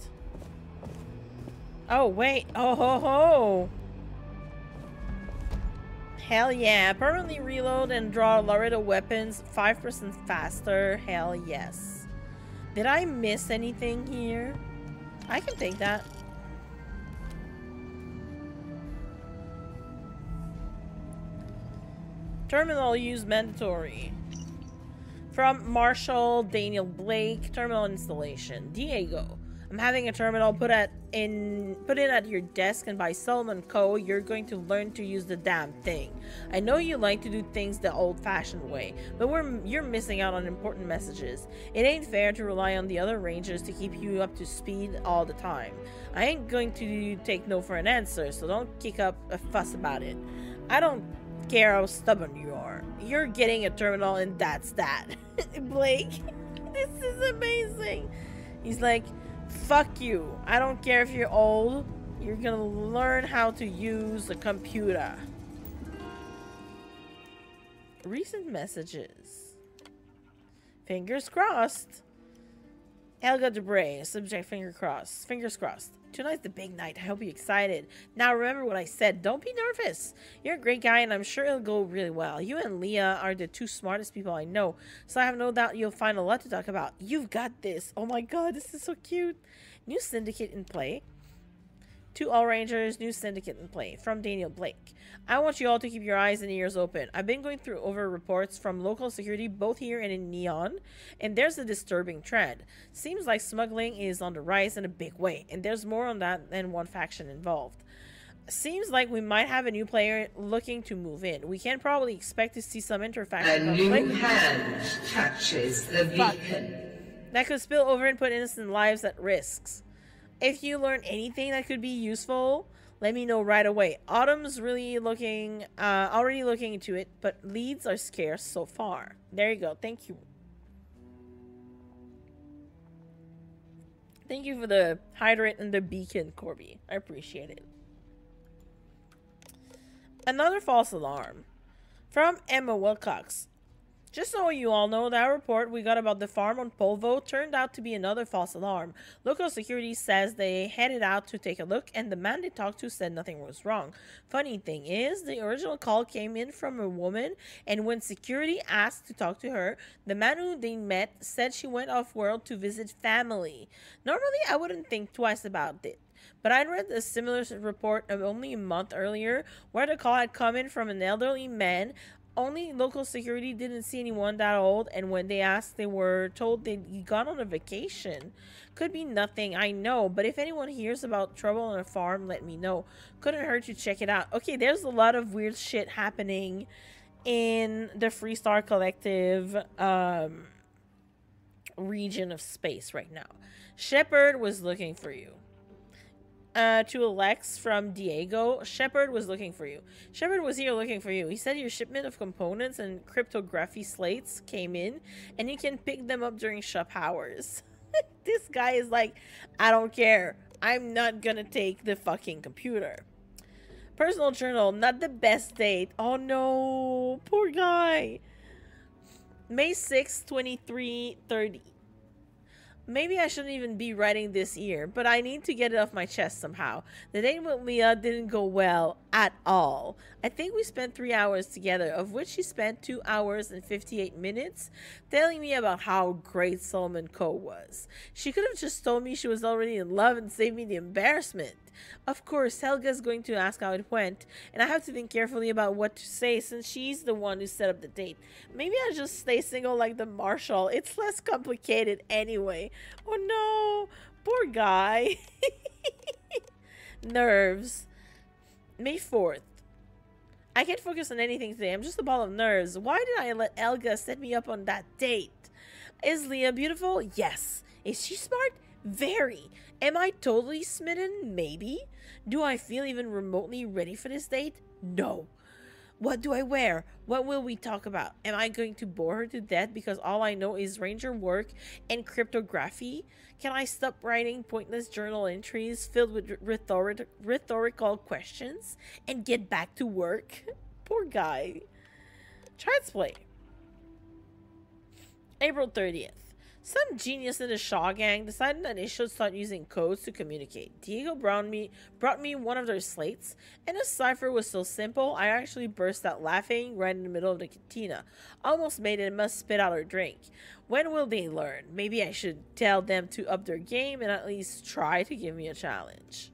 Speaker 1: Oh wait. Oh ho ho Hell yeah. Permanently reload and draw Loretta weapons 5% faster. Hell yes. Did I miss anything here? I can take that. Terminal use mandatory. From Marshall Daniel Blake, terminal installation. Diego, I'm having a terminal put at in put it at your desk and by Solomon Coe. You're going to learn to use the damn thing. I know you like to do things the old-fashioned way, but we're you're missing out on important messages. It ain't fair to rely on the other rangers to keep you up to speed all the time. I ain't going to take no for an answer, so don't kick up a fuss about it. I don't care how stubborn you are. You're getting a terminal and that's that. Blake, this is amazing. He's like, fuck you. I don't care if you're old. You're gonna learn how to use a computer. Recent messages. Fingers crossed. Helga Debray, subject finger crossed. Fingers crossed. Tonight's the big night. I hope you're excited. Now remember what I said. Don't be nervous. You're a great guy and I'm sure it'll go really well. You and Leah are the two smartest people I know. So I have no doubt you'll find a lot to talk about. You've got this. Oh my god, this is so cute. New syndicate in play. Two All Rangers, new syndicate in play. From Daniel Blake. I want you all to keep your eyes and ears open. I've been going through over reports from local security both here and in Neon, and there's a disturbing trend. Seems like smuggling is on the rise in a big way, and there's more on that than one faction involved. Seems like we might have a new player looking to move in. We can probably expect to see some interfaction
Speaker 14: A new hand touches the beacon.
Speaker 1: That could spill over and put innocent lives at risks. If you learn anything that could be useful, let me know right away. Autumn's really looking, uh, already looking into it, but leads are scarce so far. There you go. Thank you. Thank you for the hydrant and the beacon, Corby. I appreciate it. Another false alarm from Emma Wilcox. Just so you all know, that report we got about the farm on Polvo turned out to be another false alarm. Local security says they headed out to take a look, and the man they talked to said nothing was wrong. Funny thing is, the original call came in from a woman, and when security asked to talk to her, the man who they met said she went off world to visit family. Normally, I wouldn't think twice about it. But I'd read a similar report of only a month earlier where the call had come in from an elderly man only local security didn't see anyone that old, and when they asked, they were told they'd gone on a vacation. Could be nothing, I know, but if anyone hears about trouble on a farm, let me know. Couldn't hurt to check it out. Okay, there's a lot of weird shit happening in the Freestar Collective um, region of space right now. Shepard was looking for you uh, to Alex from Diego. Shepard was looking for you. Shepard was here looking for you. He said your shipment of components and cryptography slates came in, and you can pick them up during shop hours. this guy is like, I don't care. I'm not gonna take the fucking computer. Personal journal, not the best date. Oh no, poor guy. May 6, 2330. Maybe I shouldn't even be writing this year, but I need to get it off my chest somehow. The date with Leah didn't go well at all. I think we spent three hours together, of which she spent two hours and 58 minutes telling me about how great Solomon Coe was. She could have just told me she was already in love and saved me the embarrassment. Of course, Helga's going to ask how it went, and I have to think carefully about what to say since she's the one who set up the date. Maybe I'll just stay single like the Marshal. It's less complicated anyway. Oh no, poor guy. nerves. May 4th. I can't focus on anything today. I'm just a ball of nerves. Why did I let Elga set me up on that date? Is Leah beautiful? Yes. Is she smart? Very. Am I totally smitten? Maybe. Do I feel even remotely ready for this date? No. What do I wear? What will we talk about? Am I going to bore her to death because all I know is ranger work and cryptography? Can I stop writing pointless journal entries filled with rhetoric- rhetorical questions and get back to work? Poor guy. Child's play. April 30th. Some genius in the Shaw gang decided that they should start using codes to communicate. Diego brought me, brought me one of their slates, and the cipher was so simple I actually burst out laughing right in the middle of the cantina. Almost made Emma spit out her drink. When will they learn? Maybe I should tell them to up their game and at least try to give me a challenge.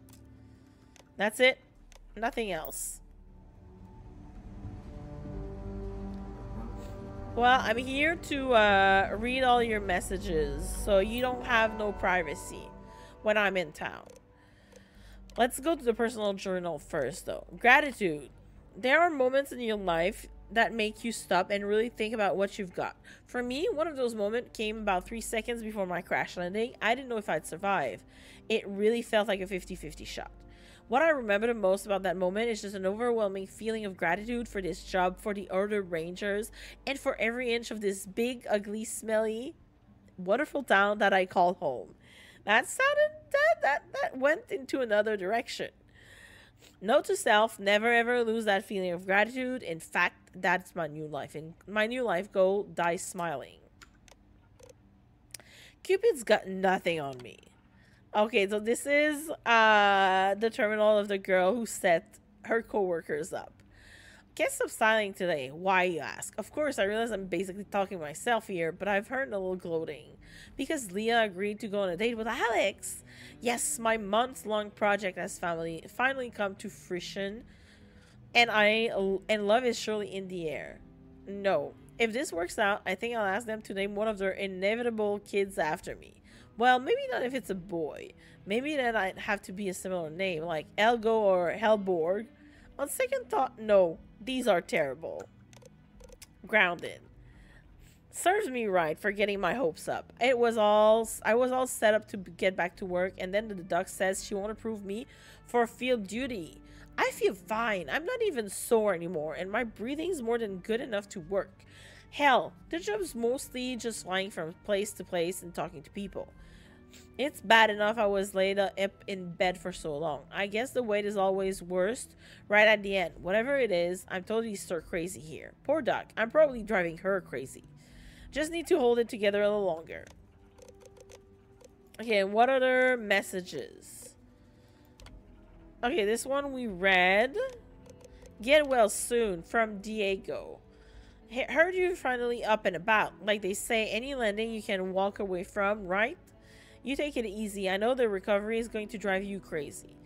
Speaker 1: That's it. Nothing else. Well, I'm here to uh, read all your messages, so you don't have no privacy when I'm in town. Let's go to the personal journal first, though. Gratitude. There are moments in your life that make you stop and really think about what you've got. For me, one of those moments came about three seconds before my crash landing. I didn't know if I'd survive. It really felt like a 50 50 shot. What I remember the most about that moment is just an overwhelming feeling of gratitude for this job, for the other rangers, and for every inch of this big, ugly, smelly, wonderful town that I call home. That sounded that that that went into another direction. Note to self, never ever lose that feeling of gratitude. In fact, that's my new life. And my new life goal, die smiling. Cupid's got nothing on me. Okay, so this is uh the terminal of the girl who set her coworkers up. Can't stop smiling today. Why, you ask? Of course, I realize I'm basically talking to myself here, but I've heard a little gloating. Because Leah agreed to go on a date with Alex. Yes, my months-long project as family finally come to fruition. And I and love is surely in the air. No. If this works out, I think I'll ask them to name one of their inevitable kids after me. Well, maybe not if it's a boy. Maybe then I'd have to be a similar name, like Elgo or Helborg. On second thought, no. These are terrible. Grounded. Serves me right for getting my hopes up. It was all I was all set up to get back to work, and then the duck says she won't approve me for field duty. I feel fine. I'm not even sore anymore, and my breathing's more than good enough to work. Hell, the job's mostly just flying from place to place and talking to people. It's bad enough I was laid up in bed for so long. I guess the wait is always worst right at the end. Whatever it is, I'm totally stir crazy here. Poor Duck. I'm probably driving her crazy. Just need to hold it together a little longer. Okay, what other messages? Okay, this one we read. Get well soon from Diego. Heard you finally up and about. Like they say, any landing you can walk away from, right? You take it easy. I know the recovery is going to drive you crazy.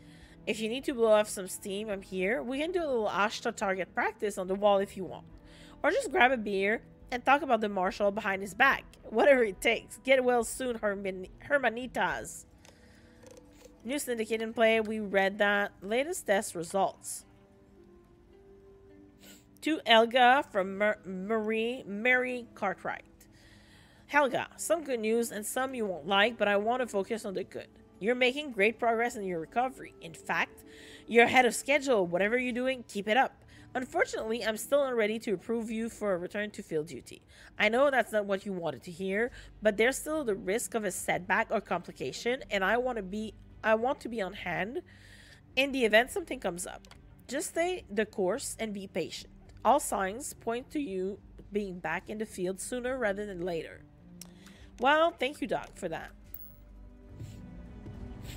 Speaker 1: If you need to blow off some steam, I'm here. We can do a little Ashta target practice on the wall if you want. Or just grab a beer and talk about the marshal behind his back. Whatever it takes. Get well soon, Herman Hermanitas. New Syndicate in play. We read that. Latest test results. To Elga from Mar Marie Mary Cartwright. Helga, some good news and some you won't like, but I want to focus on the good. You're making great progress in your recovery. In fact, you're ahead of schedule. Whatever you're doing, keep it up. Unfortunately, I'm still not ready to approve you for a return to field duty. I know that's not what you wanted to hear, but there's still the risk of a setback or complication, and I want to be I want to be on hand in the event something comes up. Just stay the course and be patient. All signs point to you being back in the field sooner rather than later. Well, thank you, Doc, for that.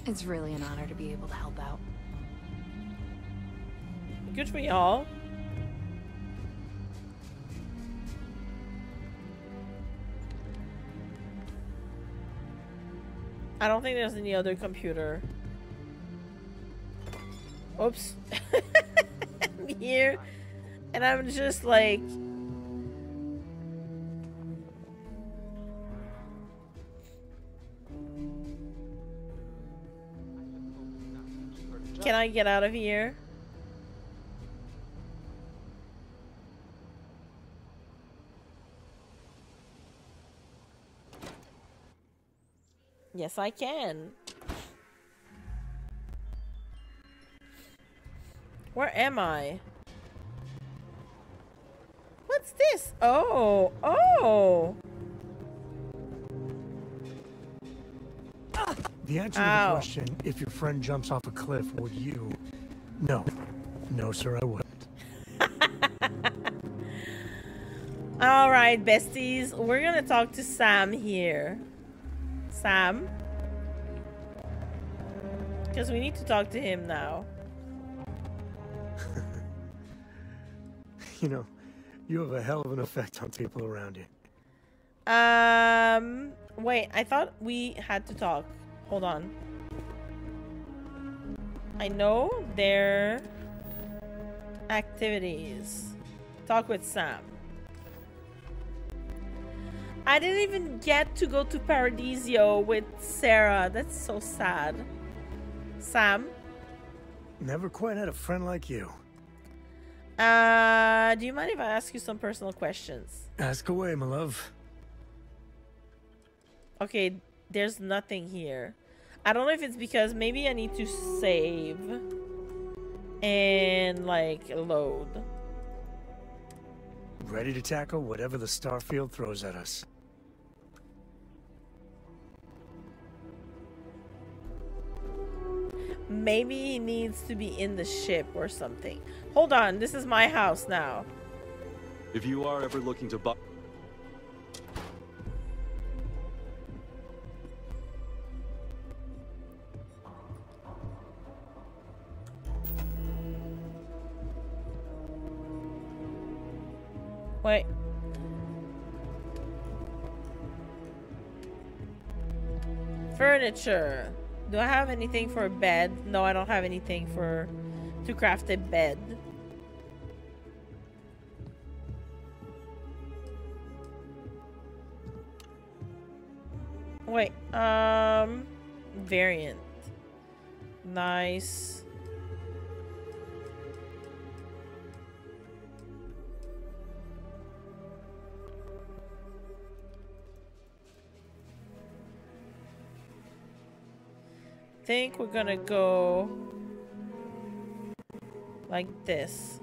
Speaker 12: It's really an honor to be able to help out.
Speaker 1: Good for y'all. I don't think there's any other computer. Oops. I'm here. And I'm just like... Can I get out of here? Yes, I can. Where am I? What's this? Oh, oh.
Speaker 2: The answer Ow. to the question, if your friend jumps off a cliff, would you? No. No, sir, I wouldn't.
Speaker 1: All right, besties. We're going to talk to Sam here. Sam? Because we need to talk to him now.
Speaker 2: you know, you have a hell of an effect on people around you.
Speaker 1: Um, wait, I thought we had to talk. Hold on. I know their activities. Talk with Sam. I didn't even get to go to Paradiso with Sarah. That's so sad. Sam?
Speaker 2: Never quite had a friend like you.
Speaker 1: Uh, do you mind if I ask you some personal questions?
Speaker 2: Ask away, my love.
Speaker 1: Okay, there's nothing here. I don't know if it's because maybe I need to save. and like load.
Speaker 2: Ready to tackle whatever the starfield throws at us.
Speaker 1: Maybe he needs to be in the ship or something. Hold on, this is my house now.
Speaker 15: If you are ever looking to buy...
Speaker 1: Wait. Furniture. Do I have anything for a bed? No, I don't have anything for to craft a bed. Wait, um, variant. Nice. Think we're gonna go like this.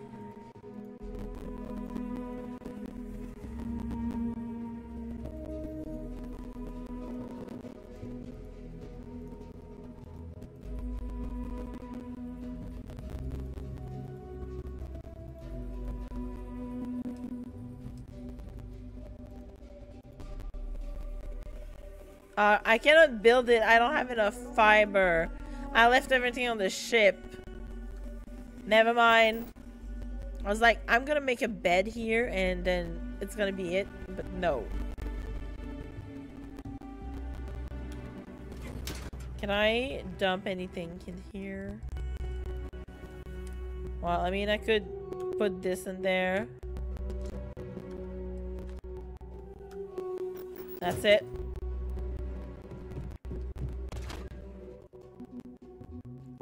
Speaker 1: Uh, I cannot build it. I don't have enough fiber. I left everything on the ship. Never mind. I was like, I'm gonna make a bed here and then it's gonna be it. But no. Can I dump anything in here? Well, I mean, I could put this in there. That's it.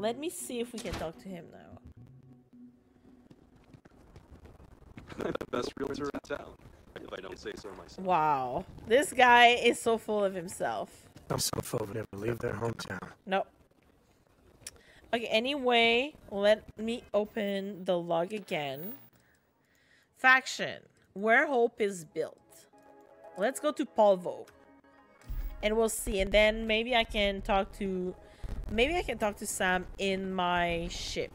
Speaker 1: Let me see if we can talk to him now.
Speaker 15: the best realtor in town, if I don't say so myself.
Speaker 1: Wow. This guy is so full of himself.
Speaker 2: Some folk never leave their hometown.
Speaker 1: Nope. Okay, anyway, let me open the log again. Faction, where hope is built. Let's go to Polvo. And we'll see. And then maybe I can talk to Maybe I can talk to Sam in my ship.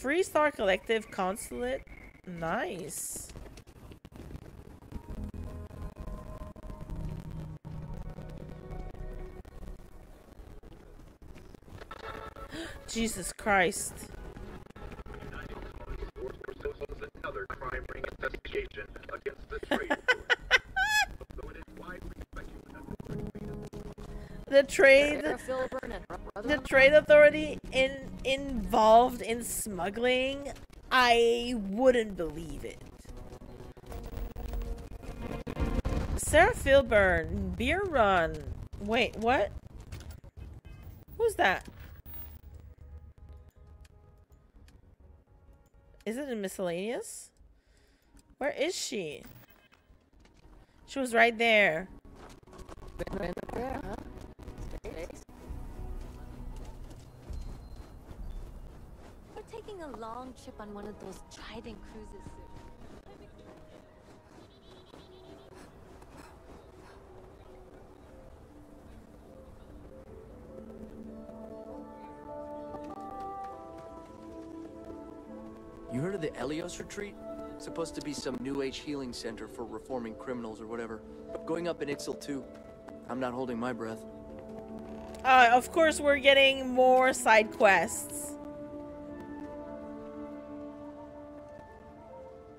Speaker 1: Freestar Collective Consulate. Nice. Jesus Christ. The trade the trade authority in involved in smuggling i wouldn't believe it. Sarah filburn beer run. Wait what? Who's that? Is it in miscellaneous? Where is she? She was right there
Speaker 16: taking a long trip on one of those Trident cruises
Speaker 17: You heard of the Eleos Retreat? Supposed to be some new age healing center for reforming criminals or whatever. Going up in Ixal too. I'm not holding my breath.
Speaker 1: Uh, of course we're getting more side quests.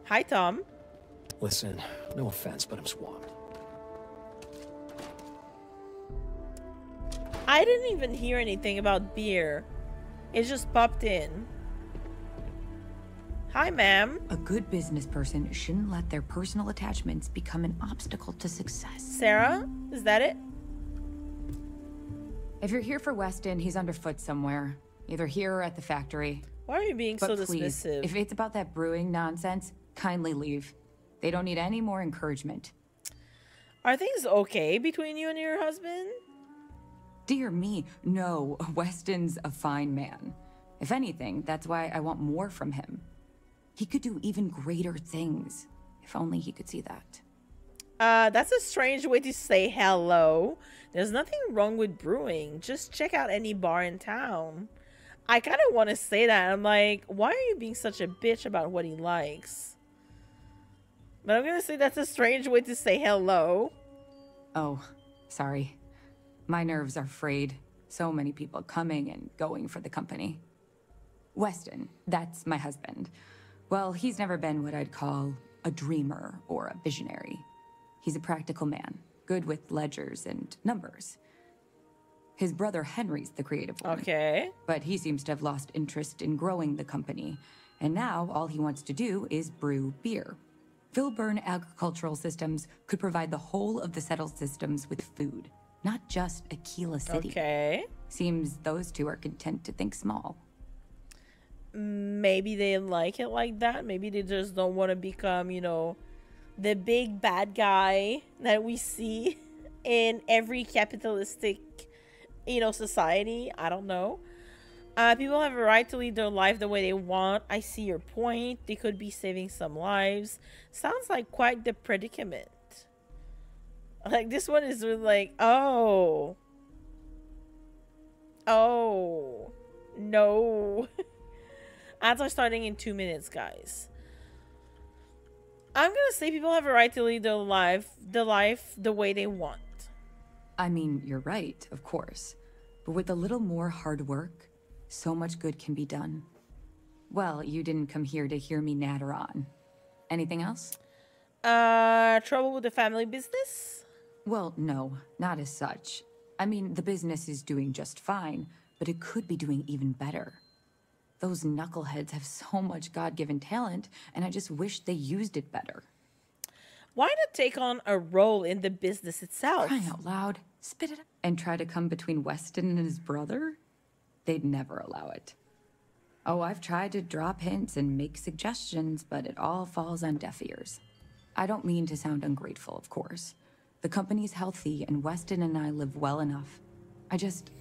Speaker 1: Hi, Tom.
Speaker 18: Listen, no offense, but I'm swamped.
Speaker 1: I didn't even hear anything about beer. It just popped in. Hi, ma'am.
Speaker 19: A good business person shouldn't let their personal attachments become an obstacle to success.
Speaker 1: Sarah? Is that it?
Speaker 19: If you're here for Weston, he's underfoot somewhere. Either here or at the factory.
Speaker 1: Why are you being
Speaker 19: but
Speaker 1: so
Speaker 19: please,
Speaker 1: dismissive?
Speaker 19: If it's about that brewing nonsense, kindly leave. They don't need any more encouragement.
Speaker 1: Are things okay between you and your husband?
Speaker 19: Dear me, no, Weston's a fine man. If anything, that's why I want more from him. He could do even greater things. If only he could see that.
Speaker 1: Uh, that's a strange way to say hello. There's nothing wrong with brewing. Just check out any bar in town. I kind of want to say that. I'm like, why are you being such a bitch about what he likes? But I'm to say that's a strange way to say hello.
Speaker 19: Oh, sorry. My nerves are frayed. So many people coming and going for the company. Weston, that's my husband. Well, he's never been what I'd call a dreamer or a visionary. He's a practical man, good with ledgers and numbers. His brother Henry's the creative one.
Speaker 1: Okay.
Speaker 19: But he seems to have lost interest in growing the company. And now all he wants to do is brew beer. Filburn Agricultural Systems could provide the whole of the settled systems with food, not just Akila City.
Speaker 1: Okay.
Speaker 19: Seems those two are content to think small.
Speaker 1: Maybe they like it like that. Maybe they just don't want to become, you know, the big bad guy that we see in every capitalistic, you know, society. I don't know. Uh, people have a right to lead their life the way they want. I see your point. They could be saving some lives. Sounds like quite the predicament. Like this one is really like, oh, oh, no. Ads are starting in two minutes, guys. I'm gonna say people have a right to lead their life, the life the way they want.
Speaker 19: I mean, you're right, of course. But with a little more hard work, so much good can be done. Well, you didn't come here to hear me natter on. Anything else?
Speaker 1: Uh, trouble with the family business?
Speaker 19: Well, no, not as such. I mean, the business is doing just fine, but it could be doing even better. Those knuckleheads have so much God-given talent, and I just wish they used it better.
Speaker 1: Why not take on a role in the business itself?
Speaker 19: Crying out loud, spit it up, and try to come between Weston and his brother? They'd never allow it. Oh, I've tried to drop hints and make suggestions, but it all falls on deaf ears. I don't mean to sound ungrateful, of course. The company's healthy, and Weston and I live well enough. I just...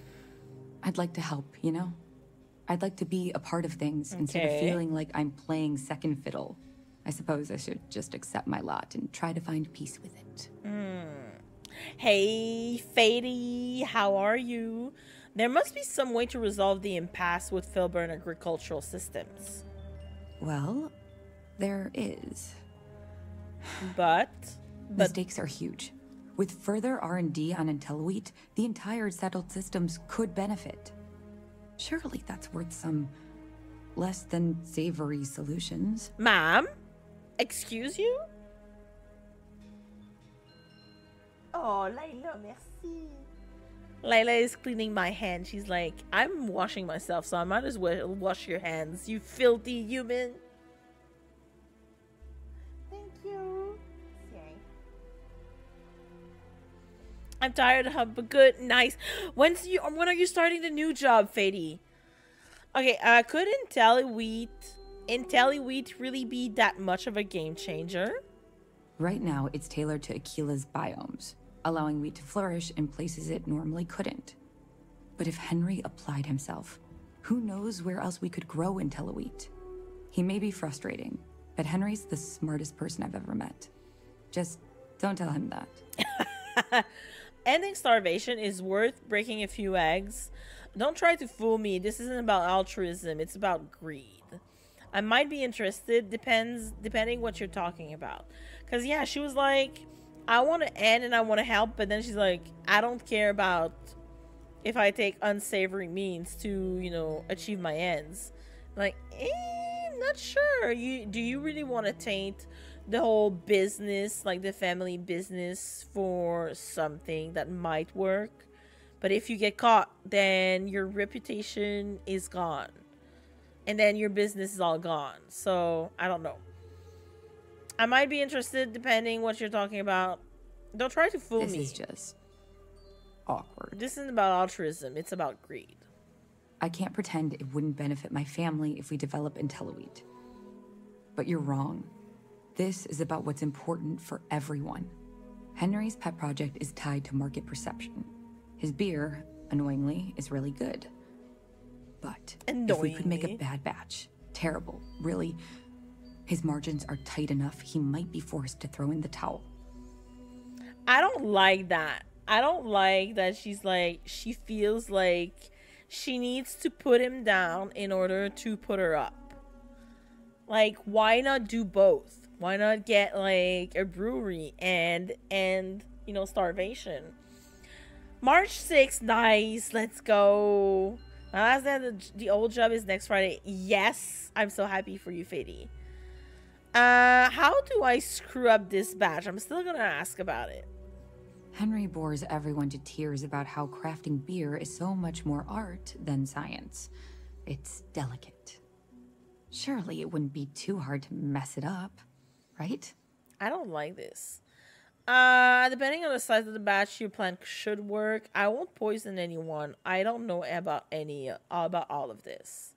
Speaker 19: I'd like to help, you know? I'd like to be a part of things instead of feeling like I'm playing second fiddle. I suppose I should just accept my lot and try to find peace with it.
Speaker 1: Hmm. Hey, Fady, how are you? There must be some way to resolve the impasse with Filburn agricultural systems.
Speaker 19: Well, there is.
Speaker 1: But,
Speaker 19: the stakes are huge. With further R&D on IntelliWheat, the entire settled systems could benefit. Surely that's worth some less than savory solutions.
Speaker 1: Ma'am? Excuse you? Oh, Layla, merci. Layla is cleaning my hand. She's like, I'm washing myself, so I might as well wash your hands, you filthy human. Thank you. I'm tired of but good, nice. When's you? When are you starting the new job, Fady? Okay, uh, could IntelliWheat, IntelliWheat really be that much of a game changer?
Speaker 19: Right now, it's tailored to Akila's biomes, allowing wheat to flourish in places it normally couldn't. But if Henry applied himself, who knows where else we could grow IntelliWheat? He may be frustrating, but Henry's the smartest person I've ever met. Just don't tell him that.
Speaker 1: Ending starvation is worth breaking a few eggs. Don't try to fool me. This isn't about altruism. It's about greed. I might be interested. Depends depending what you're talking about. Cause yeah, she was like, I want to end and I want to help, but then she's like, I don't care about if I take unsavory means to you know achieve my ends. Like, eh, I'm not sure. You do you really want to taint the whole business, like the family business, for something that might work? But if you get caught, then your reputation is gone. And then your business is all gone. So, I don't know. I might be interested depending what you're talking about. Don't try to fool
Speaker 19: This
Speaker 1: me.
Speaker 19: This is just awkward.
Speaker 1: This isn't about altruism, it's about greed.
Speaker 19: I can't pretend it wouldn't benefit my family if we develop IntelliWheat. But you're wrong. This is about what's important for everyone. Henry's pet project is tied to market perception. His beer, annoyingly, is really good. But if we could make a bad batch, terrible, really, his margins are tight enough he might be forced to throw in the towel.
Speaker 1: I don't like that. I don't like that she's like she feels like she needs to put him down in order to put her up. Like why not do both? Why not get like a brewery and and you know starvation? March 6th, nice. Let's go. Now, that's the, the old job is next Friday. Yes, I'm so happy for you, Fady. Uh, how do I screw up this batch? I'm still gonna ask about it.
Speaker 19: Henry bores everyone to tears about how crafting beer is so much more art than science. It's delicate. Surely it wouldn't be too hard to mess it up, right?
Speaker 1: I don't like this. Uh, depending on the size of the batch, your plan should work. I won't poison anyone. I don't know about any about all of this.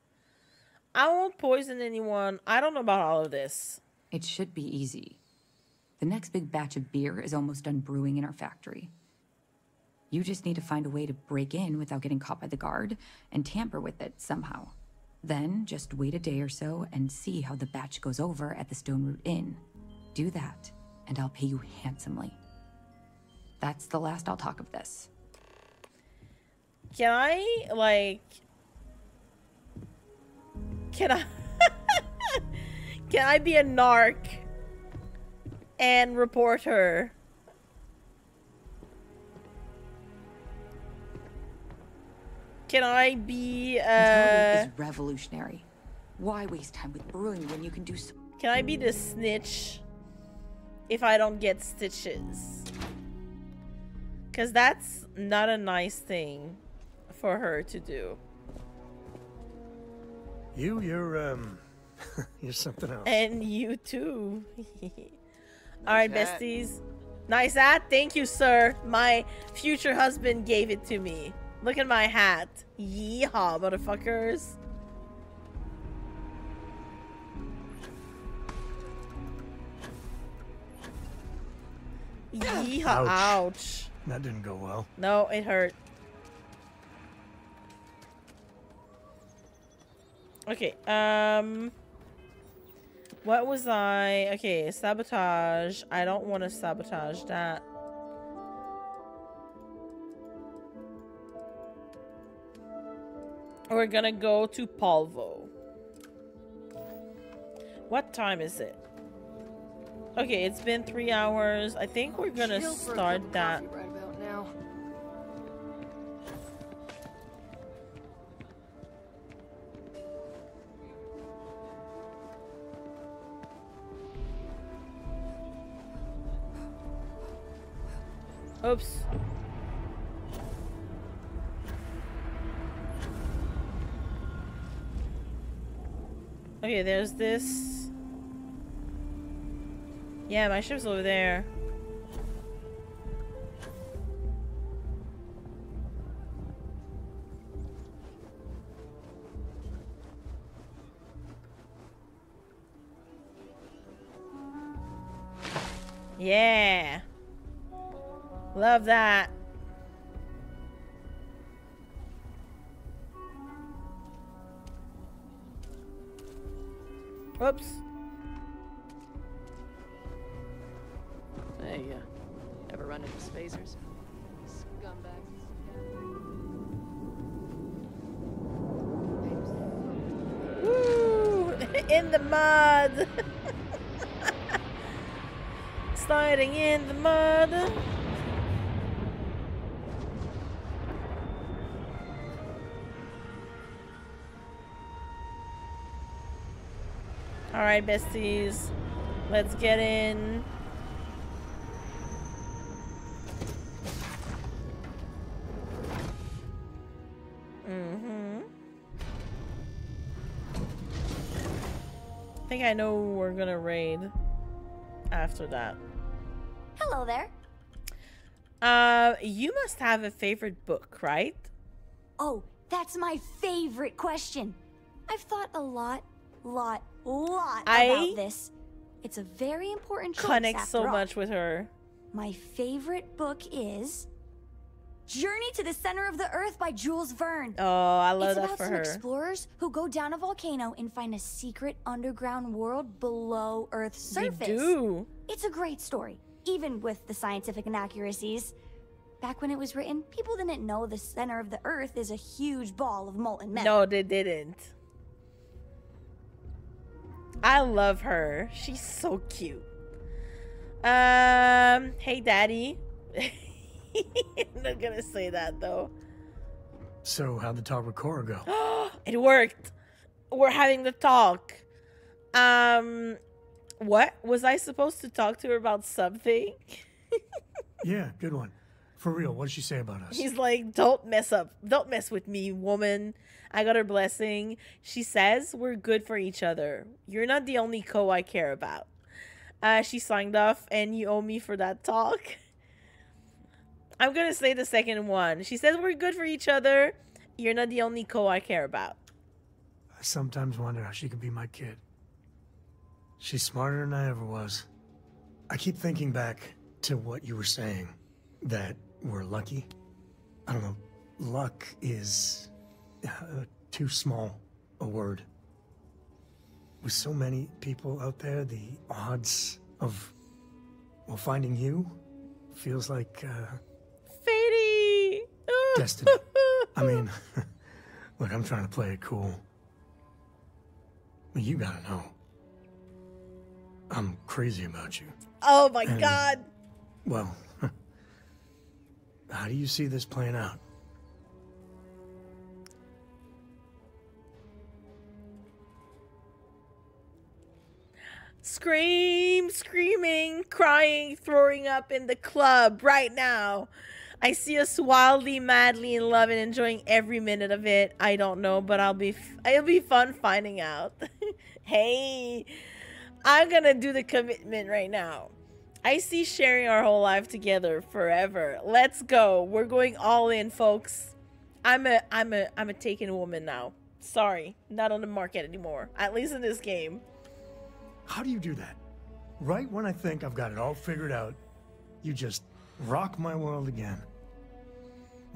Speaker 1: I won't poison anyone. I don't know about all of this.
Speaker 19: It should be easy. The next big batch of beer is almost done brewing in our factory. You just need to find a way to break in without getting caught by the guard and tamper with it somehow. Then just wait a day or so and see how the batch goes over at the Stone Root Inn. Do that, and I'll pay you handsomely. That's the last I'll talk of this.
Speaker 1: Can I like? Can I? can I be a narc and report her? Can I be
Speaker 19: Mentality
Speaker 1: uh?
Speaker 19: is revolutionary. Why waste time with brewing when you can do so?
Speaker 1: Can I be the snitch if I don't get stitches? Cause that's not a nice thing for her to do.
Speaker 2: You, you're, um, you're something else.
Speaker 1: And you too. All right,
Speaker 2: Nice hat.
Speaker 1: besties. Nice hat. Thank you, sir. My future husband gave it to me. Look at my hat. Yeehaw, motherfuckers. Yeehaw.
Speaker 2: Ouch.
Speaker 1: Ouch.
Speaker 2: That didn't go well.
Speaker 1: No, it hurt. Okay, um... What was I... Okay, sabotage. I don't want to sabotage that. We're gonna go to Polvo. What time is it? Okay, it's been three hours. I think we're gonna
Speaker 12: Chill for a cup
Speaker 1: start that. Oops. Okay, there's this. Yeah, my ship's over there. Yeah. Love that. Whoops.
Speaker 11: Hey, uh, ever run into spacers?
Speaker 1: Woo! in the mud. Sliding in the mud. Right, besties. Let's get in. Mm-hmm. I think I know we're gonna raid after that.
Speaker 5: Hello there.
Speaker 1: Uh, you must have a favorite book, right?
Speaker 5: Oh, that's my favorite question. I've thought a lot, lot, lot
Speaker 1: I
Speaker 5: about this. It's a very important choice
Speaker 1: Connect so
Speaker 5: all.
Speaker 1: much with her.
Speaker 5: My favorite book is Journey to the Center of the Earth by Jules Verne.
Speaker 1: Oh, I love
Speaker 5: it's
Speaker 1: that
Speaker 5: about
Speaker 1: for
Speaker 5: some
Speaker 1: her.
Speaker 5: explorers who go down a volcano and find a secret underground world below Earth's surface.
Speaker 1: They do.
Speaker 5: It's a great story, even with the scientific inaccuracies. Back when it was written, people didn't know the center of the Earth is a huge ball of molten metal.
Speaker 1: No, they didn't. I love her. She's so cute. Um, hey, daddy. I'm not gonna say that though.
Speaker 2: So, how'd the talk with Cora go?
Speaker 1: it worked. We're having the talk. Um, what was I supposed to talk to her about something?
Speaker 2: yeah, good one. For real, what did she say about us?
Speaker 1: He's like, don't mess up. Don't mess with me, woman. I got her blessing. She says we're good for each other. You're not the only Coe I care about. Uh, she signed off, and you owe me for that talk. I'm gonna say the second one. She says we're good for each other. You're not the only Coe I care about.
Speaker 2: I sometimes wonder how she could be my kid. She's smarter than I ever was. I keep thinking back to what you were saying, that we're lucky. I don't know, luck is uh, too small a word. With so many people out there, the odds of, well, finding you feels like, uh,
Speaker 1: Fady!
Speaker 2: destiny. I mean, look, I'm trying to play it cool. But you gotta know. I'm crazy about you.
Speaker 1: Oh my
Speaker 2: And-
Speaker 1: god.
Speaker 2: Well, how do you see this playing out?
Speaker 1: Scream, screaming, crying, throwing up in the club right now. I see us wildly, madly in love and enjoying every minute of it. I don't know, but I'll be it'll be fun finding out. hey, I'm gonna do the commitment right now. I see sharing our whole life together forever. Let's go. We're going all in, folks. I'm a I'm a I'm a taken woman now. Sorry, not on the market anymore. At least in this game.
Speaker 2: How do you do that? Right when I think I've got it all figured out, you just rock my world again.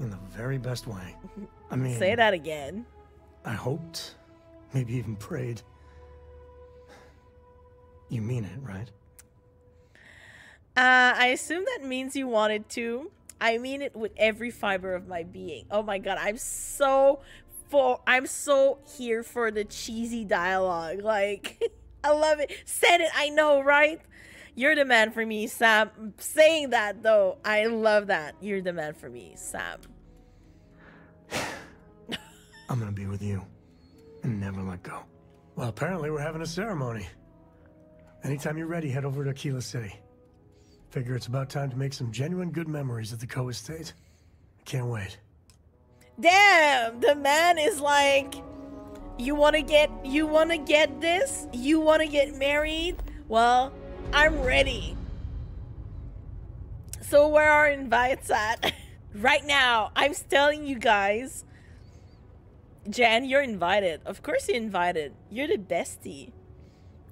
Speaker 2: In the very best way. I mean,
Speaker 1: Say that again.
Speaker 2: I hoped, maybe even prayed. You mean it, right?
Speaker 1: Uh, I assume that means you wanted to. I mean it with every fiber of my being. Oh my god, I'm so for I'm so here for the cheesy dialogue. Like I love it. Said it, I know, right? You're the man for me, Sam. Saying that though, I love that. You're the man for me, Sam.
Speaker 2: I'm gonna be with you and never let go. Well, apparently we're having a ceremony. Anytime you're ready, head over to Akila City. Figure it's about time to make some genuine good memories at the Coe Estate. I can't wait.
Speaker 1: Damn, the man is like you want to get you want to get this? You want to get married? Well, I'm ready. So where are invites at? right now, I'm telling you guys. Jan, you're invited. Of course you're invited. You're the bestie.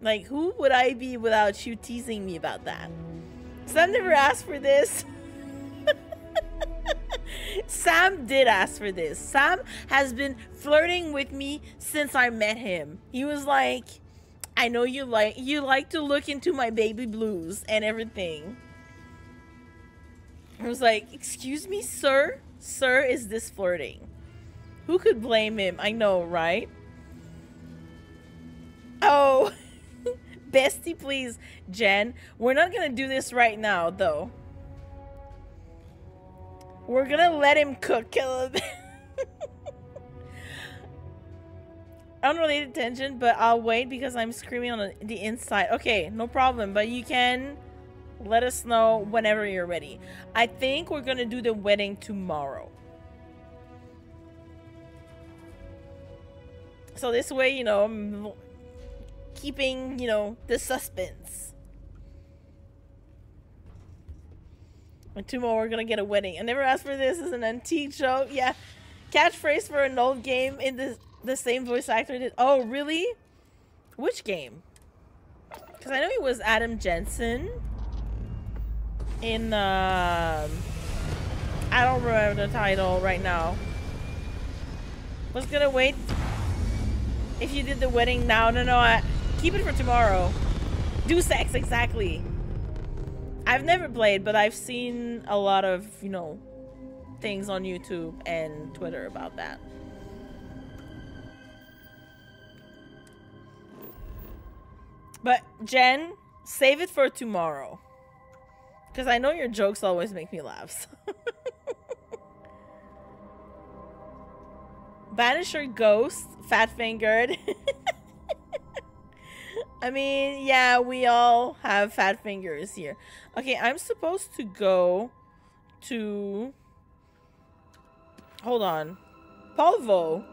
Speaker 1: Like, who would I be without you teasing me about that? Sam never asked for this. Sam did ask for this. Sam has been flirting with me since I met him. He was like, "I know you like you like to look into my baby blues and everything." I was like, "Excuse me, sir? Sir, is this flirting?" Who could blame him? I know, right? Oh, bestie, please, Jen. We're not gonna do this right now, though. We're gonna let him cook a little. Unrelated tension, but I'll wait because I'm screaming on the- the inside. Okay, no problem, but you can let us know whenever you're ready. I think we're gonna do the wedding tomorrow. So this way, you know, I'm keeping, you know, the suspense. And tomorrow we're gonna get a wedding. I never asked for this. Is an antique show. Yeah. Catchphrase for an old game in the the same voice actor did. Oh, really? Which game? Because I know he was Adam Jensen in um I don't remember the title right now. Was gonna wait if you did the wedding now. No, no, I, keep it for tomorrow. Deus Ex, exactly. I've never played, but I've seen a lot of, you know, things on YouTube and Twitter about that. But Jen, save it for tomorrow. Because I know your jokes always make me laugh. Banisher Ghost, fat fingered. I mean, yeah, we all have fat fingers here. Okay, I'm supposed to go to... Hold on. Polvo.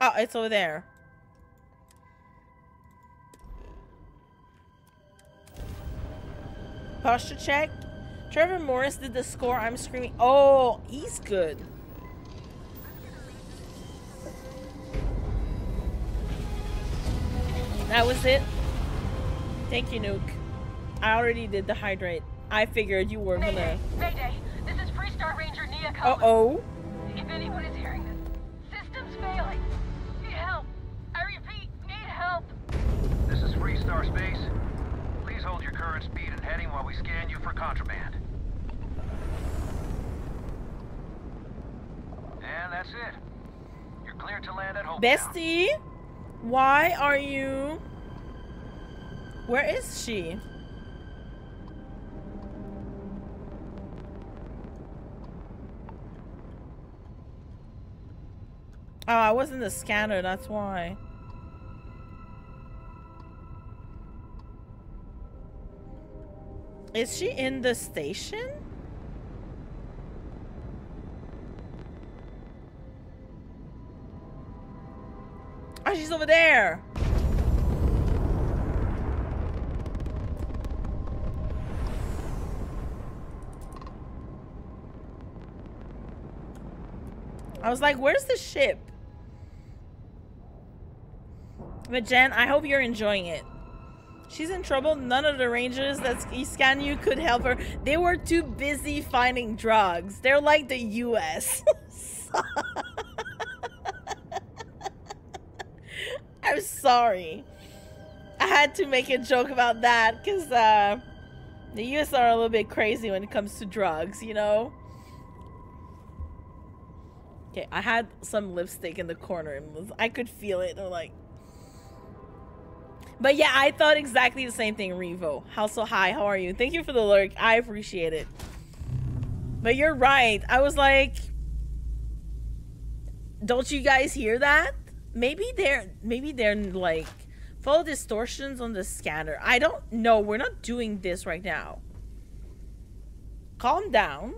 Speaker 1: Oh, it's over there. Posture check. Trevor Morris did the score. I'm screaming. Oh, he's good. That was it. Thank you, Nuke. I already did the hydrate. I figured you were
Speaker 7: Mayday,
Speaker 1: gonna.
Speaker 7: Mayday, this is Freestar Ranger Niira
Speaker 1: Uh oh.
Speaker 7: If anyone is hearing this, system's failing. Need help. I repeat, need help.
Speaker 20: This is Freestar Space. Please hold your current speed and heading while we scan you for contraband. And that's it. You're cleared to land at home.
Speaker 1: Bestie, why are you? Where is she? Oh, I was in the scanner, that's why. Is she in the station? Oh, she's over there. I was like, where's the ship? But Jen, I hope you're enjoying it. She's in trouble. None of the rangers that scan you could help her. They were too busy finding drugs. They're like the US. I'm sorry. I had to make a joke about that because uh, the US are a little bit crazy when it comes to drugs, you know? Okay, I had some lipstick in the corner and was, I could feel it. I'm like, but yeah, I thought exactly the same thing, Revo. How so hi, how are you? Thank you for the lurk. I appreciate it. But you're right. I was like, don't you guys hear that? Maybe they're maybe they're like follow distortions on the scanner. I don't know. We're not doing this right now. Calm down.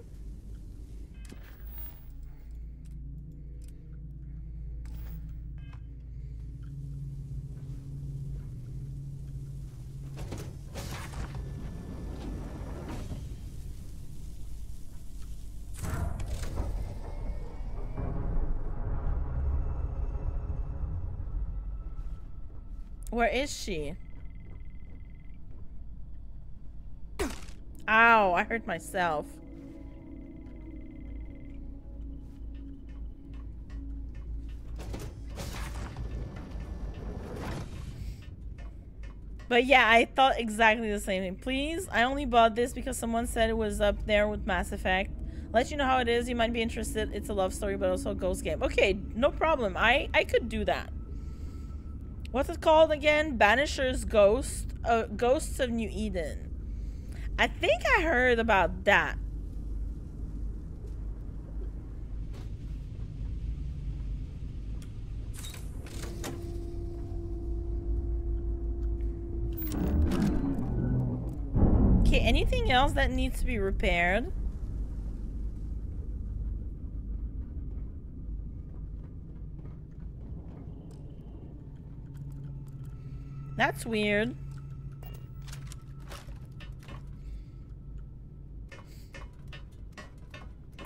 Speaker 1: Where is she? Ow, I hurt myself. But yeah, I thought exactly the same thing. Please, I only bought this because someone said it was up there with Mass Effect. Let you know how it is. You might be interested. It's a love story, but also a ghost game. Okay, no problem. I, I could do that. What's it called again? Banisher's Ghost? Uh, Ghosts of New Eden. I think I heard about that. Okay, anything else that needs to be repaired? That's weird.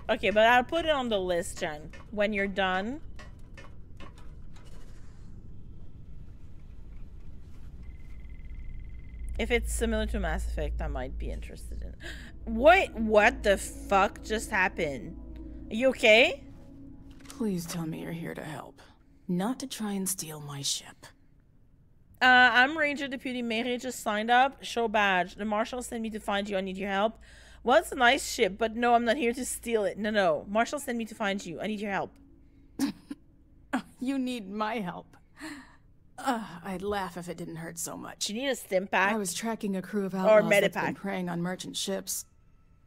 Speaker 1: Okay, but I'll put it on the list, Jen. When you're done. If it's similar to Mass Effect, I might be interested in. Wait, what the fuck just happened? Are you okay?
Speaker 21: Please tell me you're here to help, not to try and steal my ship.
Speaker 1: Uh, I'm Ranger Deputy Mary. Just signed up. Show badge. The marshal sent me to find you. I need your help. Well, it's a nice ship, but no, I'm not here to steal it. No, no. Marshal sent me to find you. I need your help.
Speaker 21: You need my help. Uh, I'd laugh if it didn't hurt so much.
Speaker 1: You need a stim pack.
Speaker 21: I was tracking a crew of
Speaker 1: Or
Speaker 21: outlaws that's been preying on merchant ships.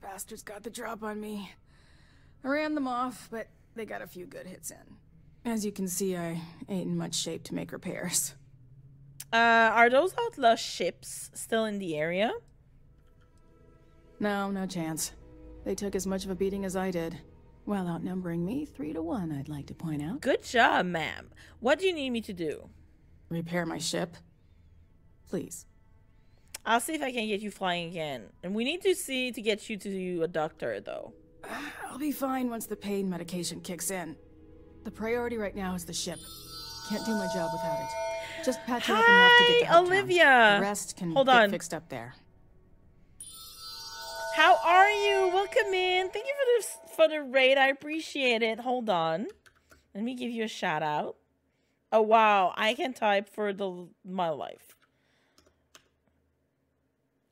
Speaker 21: Bastards got the drop on me. I ran them off, but they got a few good hits in. As you can see, I ain't in much shape to make repairs.
Speaker 1: Uh, are those outlaw ships still in the area?
Speaker 21: No, no chance. They took as much of a beating as I did. While outnumbering me three to one, I'd like to point out.
Speaker 1: Good job, ma'am. What do you need me to do?
Speaker 21: Repair my ship. Please.
Speaker 1: I'll see if I can get you flying again. And we need to see to get you to a doctor, though.
Speaker 21: I'll be fine once the pain medication kicks in. The priority right now is the ship. Can't do my job without it. Just patch it up enough to get to
Speaker 1: Hi, Olivia.
Speaker 21: The rest can
Speaker 1: Hold on.
Speaker 21: fixed up there.
Speaker 1: How are you? Welcome in. Thank you for the for the raid. I appreciate it. Hold on. Let me give you a shout out. Oh wow, I can type for the my life.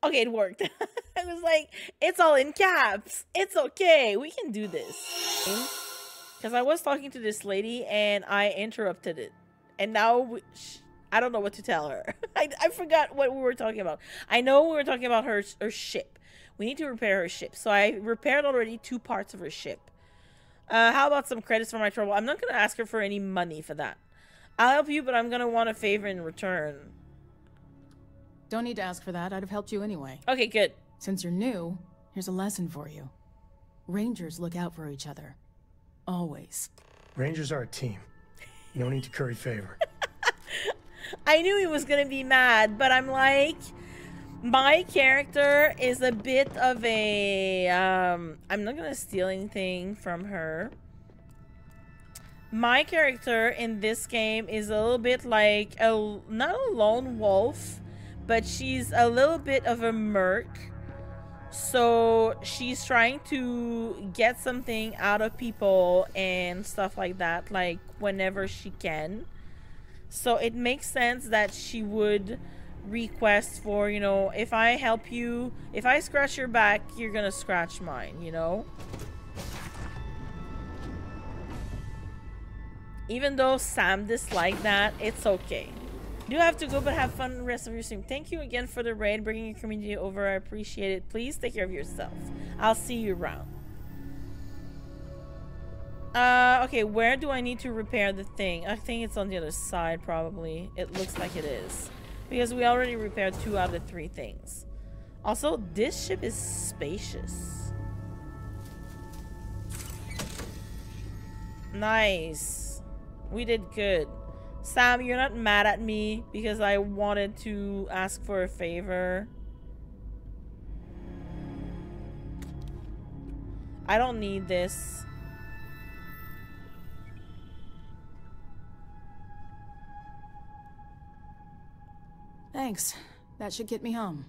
Speaker 1: Okay, it worked. I was like, it's all in caps. It's okay. We can do this. Because I was talking to this lady and I interrupted it. And now we, sh- I don't know what to tell her. I, I forgot what we were talking about. I know we were talking about her her ship. We need to repair her ship. So I repaired already two parts of her ship. Uh, how about some credits for my trouble? I'm not going to ask her for any money for that. I'll help you, but I'm going to want a favor in return.
Speaker 21: Don't need to ask for that. I'd have helped you anyway.
Speaker 1: Okay, good.
Speaker 21: Since you're new, here's a lesson for you. Rangers look out for each other. Always.
Speaker 2: Rangers are a team. No need to curry favor.
Speaker 1: I knew he was gonna be mad, but I'm like, my character is a bit of a. Um, I'm not gonna steal anything from her. My character in this game is a little bit like a not a lone wolf, but she's a little bit of a merc. So she's trying to get something out of people and stuff like that, like whenever she can. So it makes sense that she would request for, you know, if I help you, if I scratch your back, you're gonna scratch mine, you know? Even though Sam disliked that, it's okay. You have to go, but have fun the rest of your stream. Thank you again for the raid, bringing your community over. I appreciate it. Please take care of yourself. I'll see you around. Uh, okay, where do I need to repair the thing? I think it's on the other side, probably. It looks like it is. Because we already repaired two out of the three things. Also, this ship is spacious. Nice. We did good. Sam, you're not mad at me because I wanted to ask for a favor. I don't need this.
Speaker 21: Thanks. That should get me home.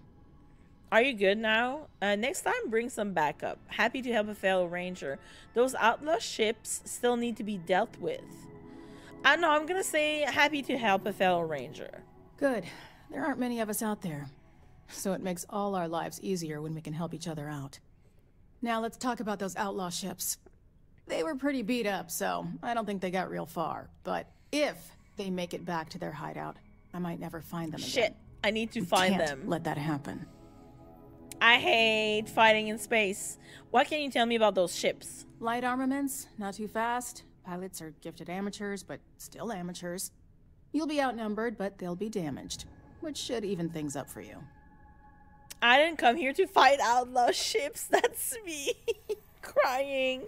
Speaker 1: Are you good now? Uh, next time, bring some backup. Happy to help a fellow ranger. Those outlaw ships still need to be dealt with. I know, I'm gonna say happy to help a fellow ranger.
Speaker 21: Good. There aren't many of us out there. So it makes all our lives easier when we can help each other out. Now let's talk about those outlaw ships. They were pretty beat up, so I don't think they got real far. But if they make it back to their hideout, I might never find them again.
Speaker 1: Shit, I need to
Speaker 21: We
Speaker 1: find them.
Speaker 21: Let that happen.
Speaker 1: I hate fighting in space. What can you tell me about those ships?
Speaker 21: Light armaments, not too fast. Pilots are gifted amateurs, but still amateurs. You'll be outnumbered, but they'll be damaged, which should even things up for you.
Speaker 1: I didn't come here to fight outlaw ships. That's me crying.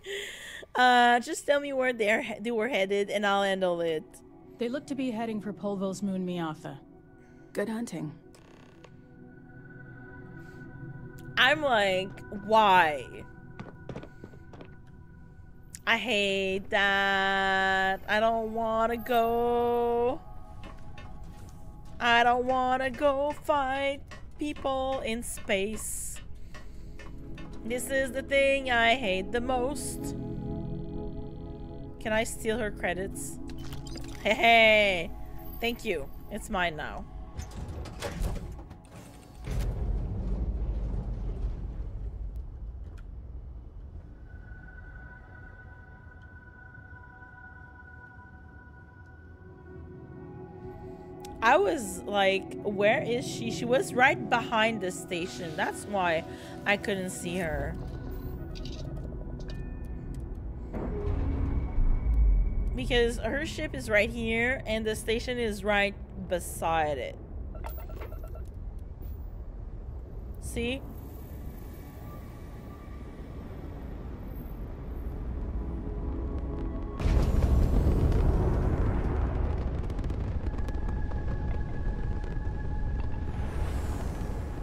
Speaker 1: Uh, just tell me where they're they were headed, and I'll handle it.
Speaker 21: They look to be heading for Polvo's moon Miatha. Good hunting.
Speaker 1: I'm like, why? I hate that. I don't want to go. I don't want to go fight people in space. This is the thing I hate the most. Can I steal her credits? Hey. Thank you. It's mine now. I was like, where is she? She was right behind the station. That's why I couldn't see her. Because her ship is right here and the station is right beside it. See?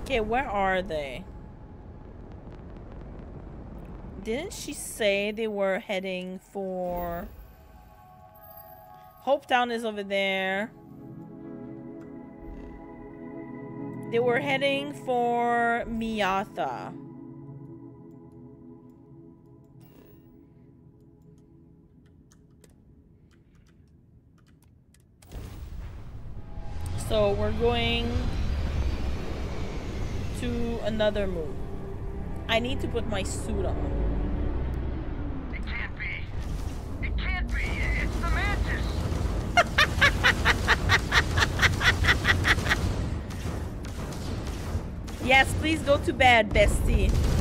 Speaker 1: Okay, where are they? Didn't she say they were heading for... HopeTown is over there. They were heading for Miyata. So we're going to another move. I need to put my suit on.
Speaker 20: It can't be. It can't be. It's the Mantis.
Speaker 1: Yes, please go to bed, bestie.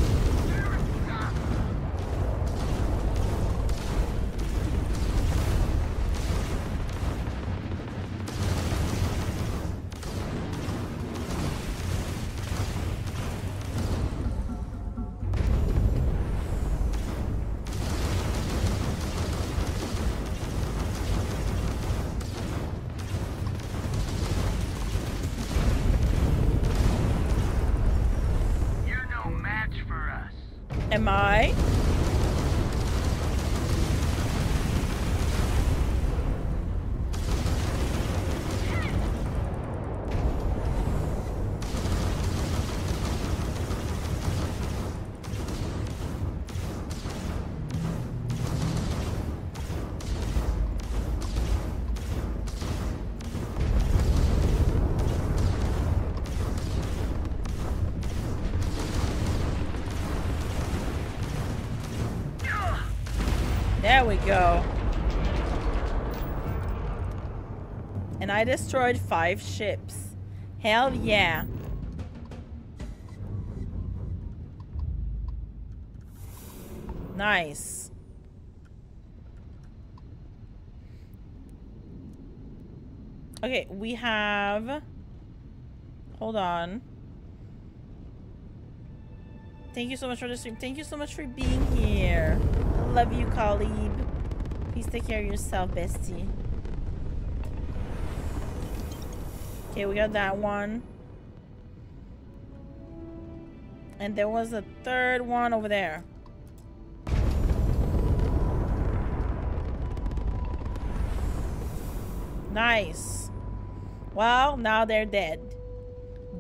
Speaker 1: I destroyed five ships. Hell yeah. Nice. Okay, we have... Hold on. Thank you so much for the stream. Thank you so much for being here. Love you, Khalib. Please take care of yourself, bestie. Okay, we got that one. And there was a third one over there. Nice. Well, now they're dead.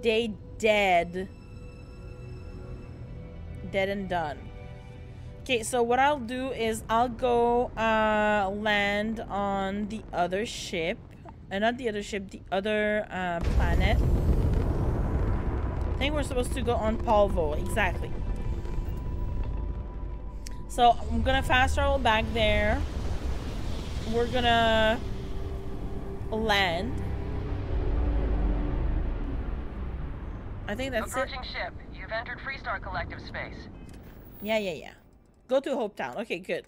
Speaker 1: They dead. Dead and done. Okay, so what I'll do is I'll go uh, land on the other ship. Uh, not the other ship, the other uh, planet. I think we're supposed to go on Polvo, exactly. So I'm gonna fast travel back there. We're gonna land. I think that's it.
Speaker 7: Approaching ship. You've entered Freestar Collective space.
Speaker 1: Yeah, yeah, yeah. Go to HopeTown. Okay, good.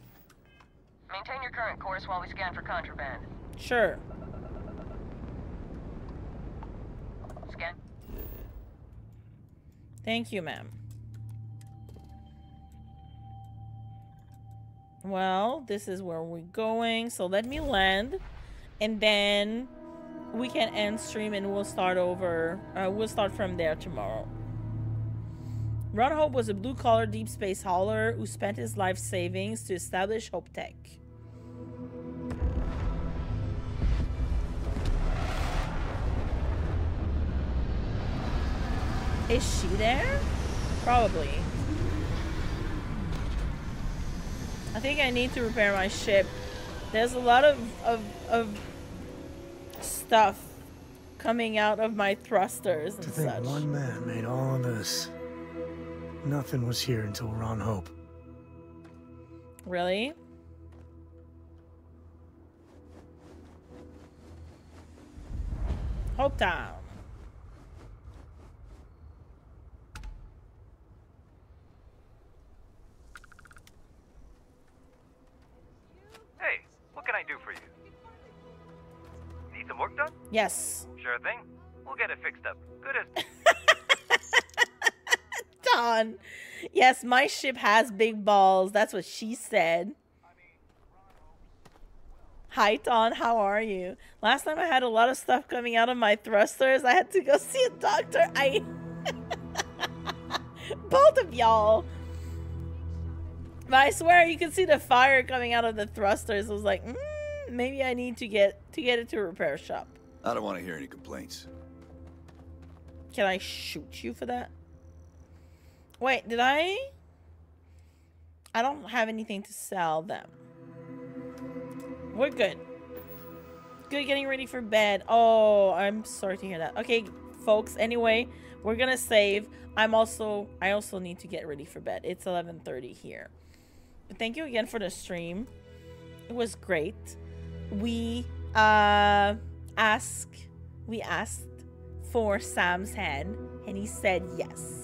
Speaker 7: Maintain your current course while we scan for contraband.
Speaker 1: Sure.
Speaker 7: Scan.
Speaker 1: Thank you, ma'am. Well, this is where we're going. So let me land. And then we can end stream and we'll start over. Uh, we'll start from there tomorrow. Ron Hope was a blue-collar deep space hauler who spent his life savings to establish HopeTech. Is she there? Probably. I think I need to repair my ship. There's a lot of, of, of stuff coming out of my thrusters and
Speaker 2: To think
Speaker 1: such.
Speaker 2: one man made all of this. Nothing was here until Ron Hope.
Speaker 1: Really? HopeTown.
Speaker 8: Hey, what can I do for you? Need some work done?
Speaker 1: Yes.
Speaker 8: Sure thing. We'll get it fixed up. Good as.
Speaker 1: Don. Yes, my ship has big balls. That's what she said. Hi, Don. How are you? Last time I had a lot of stuff coming out of my thrusters. I had to go see a doctor. I. Both of y'all. But I swear you can see the fire coming out of the thrusters. I was like, mm, maybe I need to get to get it to a repair shop.
Speaker 9: I don't want to hear any complaints.
Speaker 1: Can I shoot you for that? Wait, did I? I don't have anything to sell them. We're good. Good getting ready for bed. Oh, I'm sorry to hear that. Okay, folks, anyway, we're gonna save. I'm also I also need to get ready for bed. It's 11:30 here. Thank you again for the stream. It was great. We uh ask we asked for Sam's head and he said yes.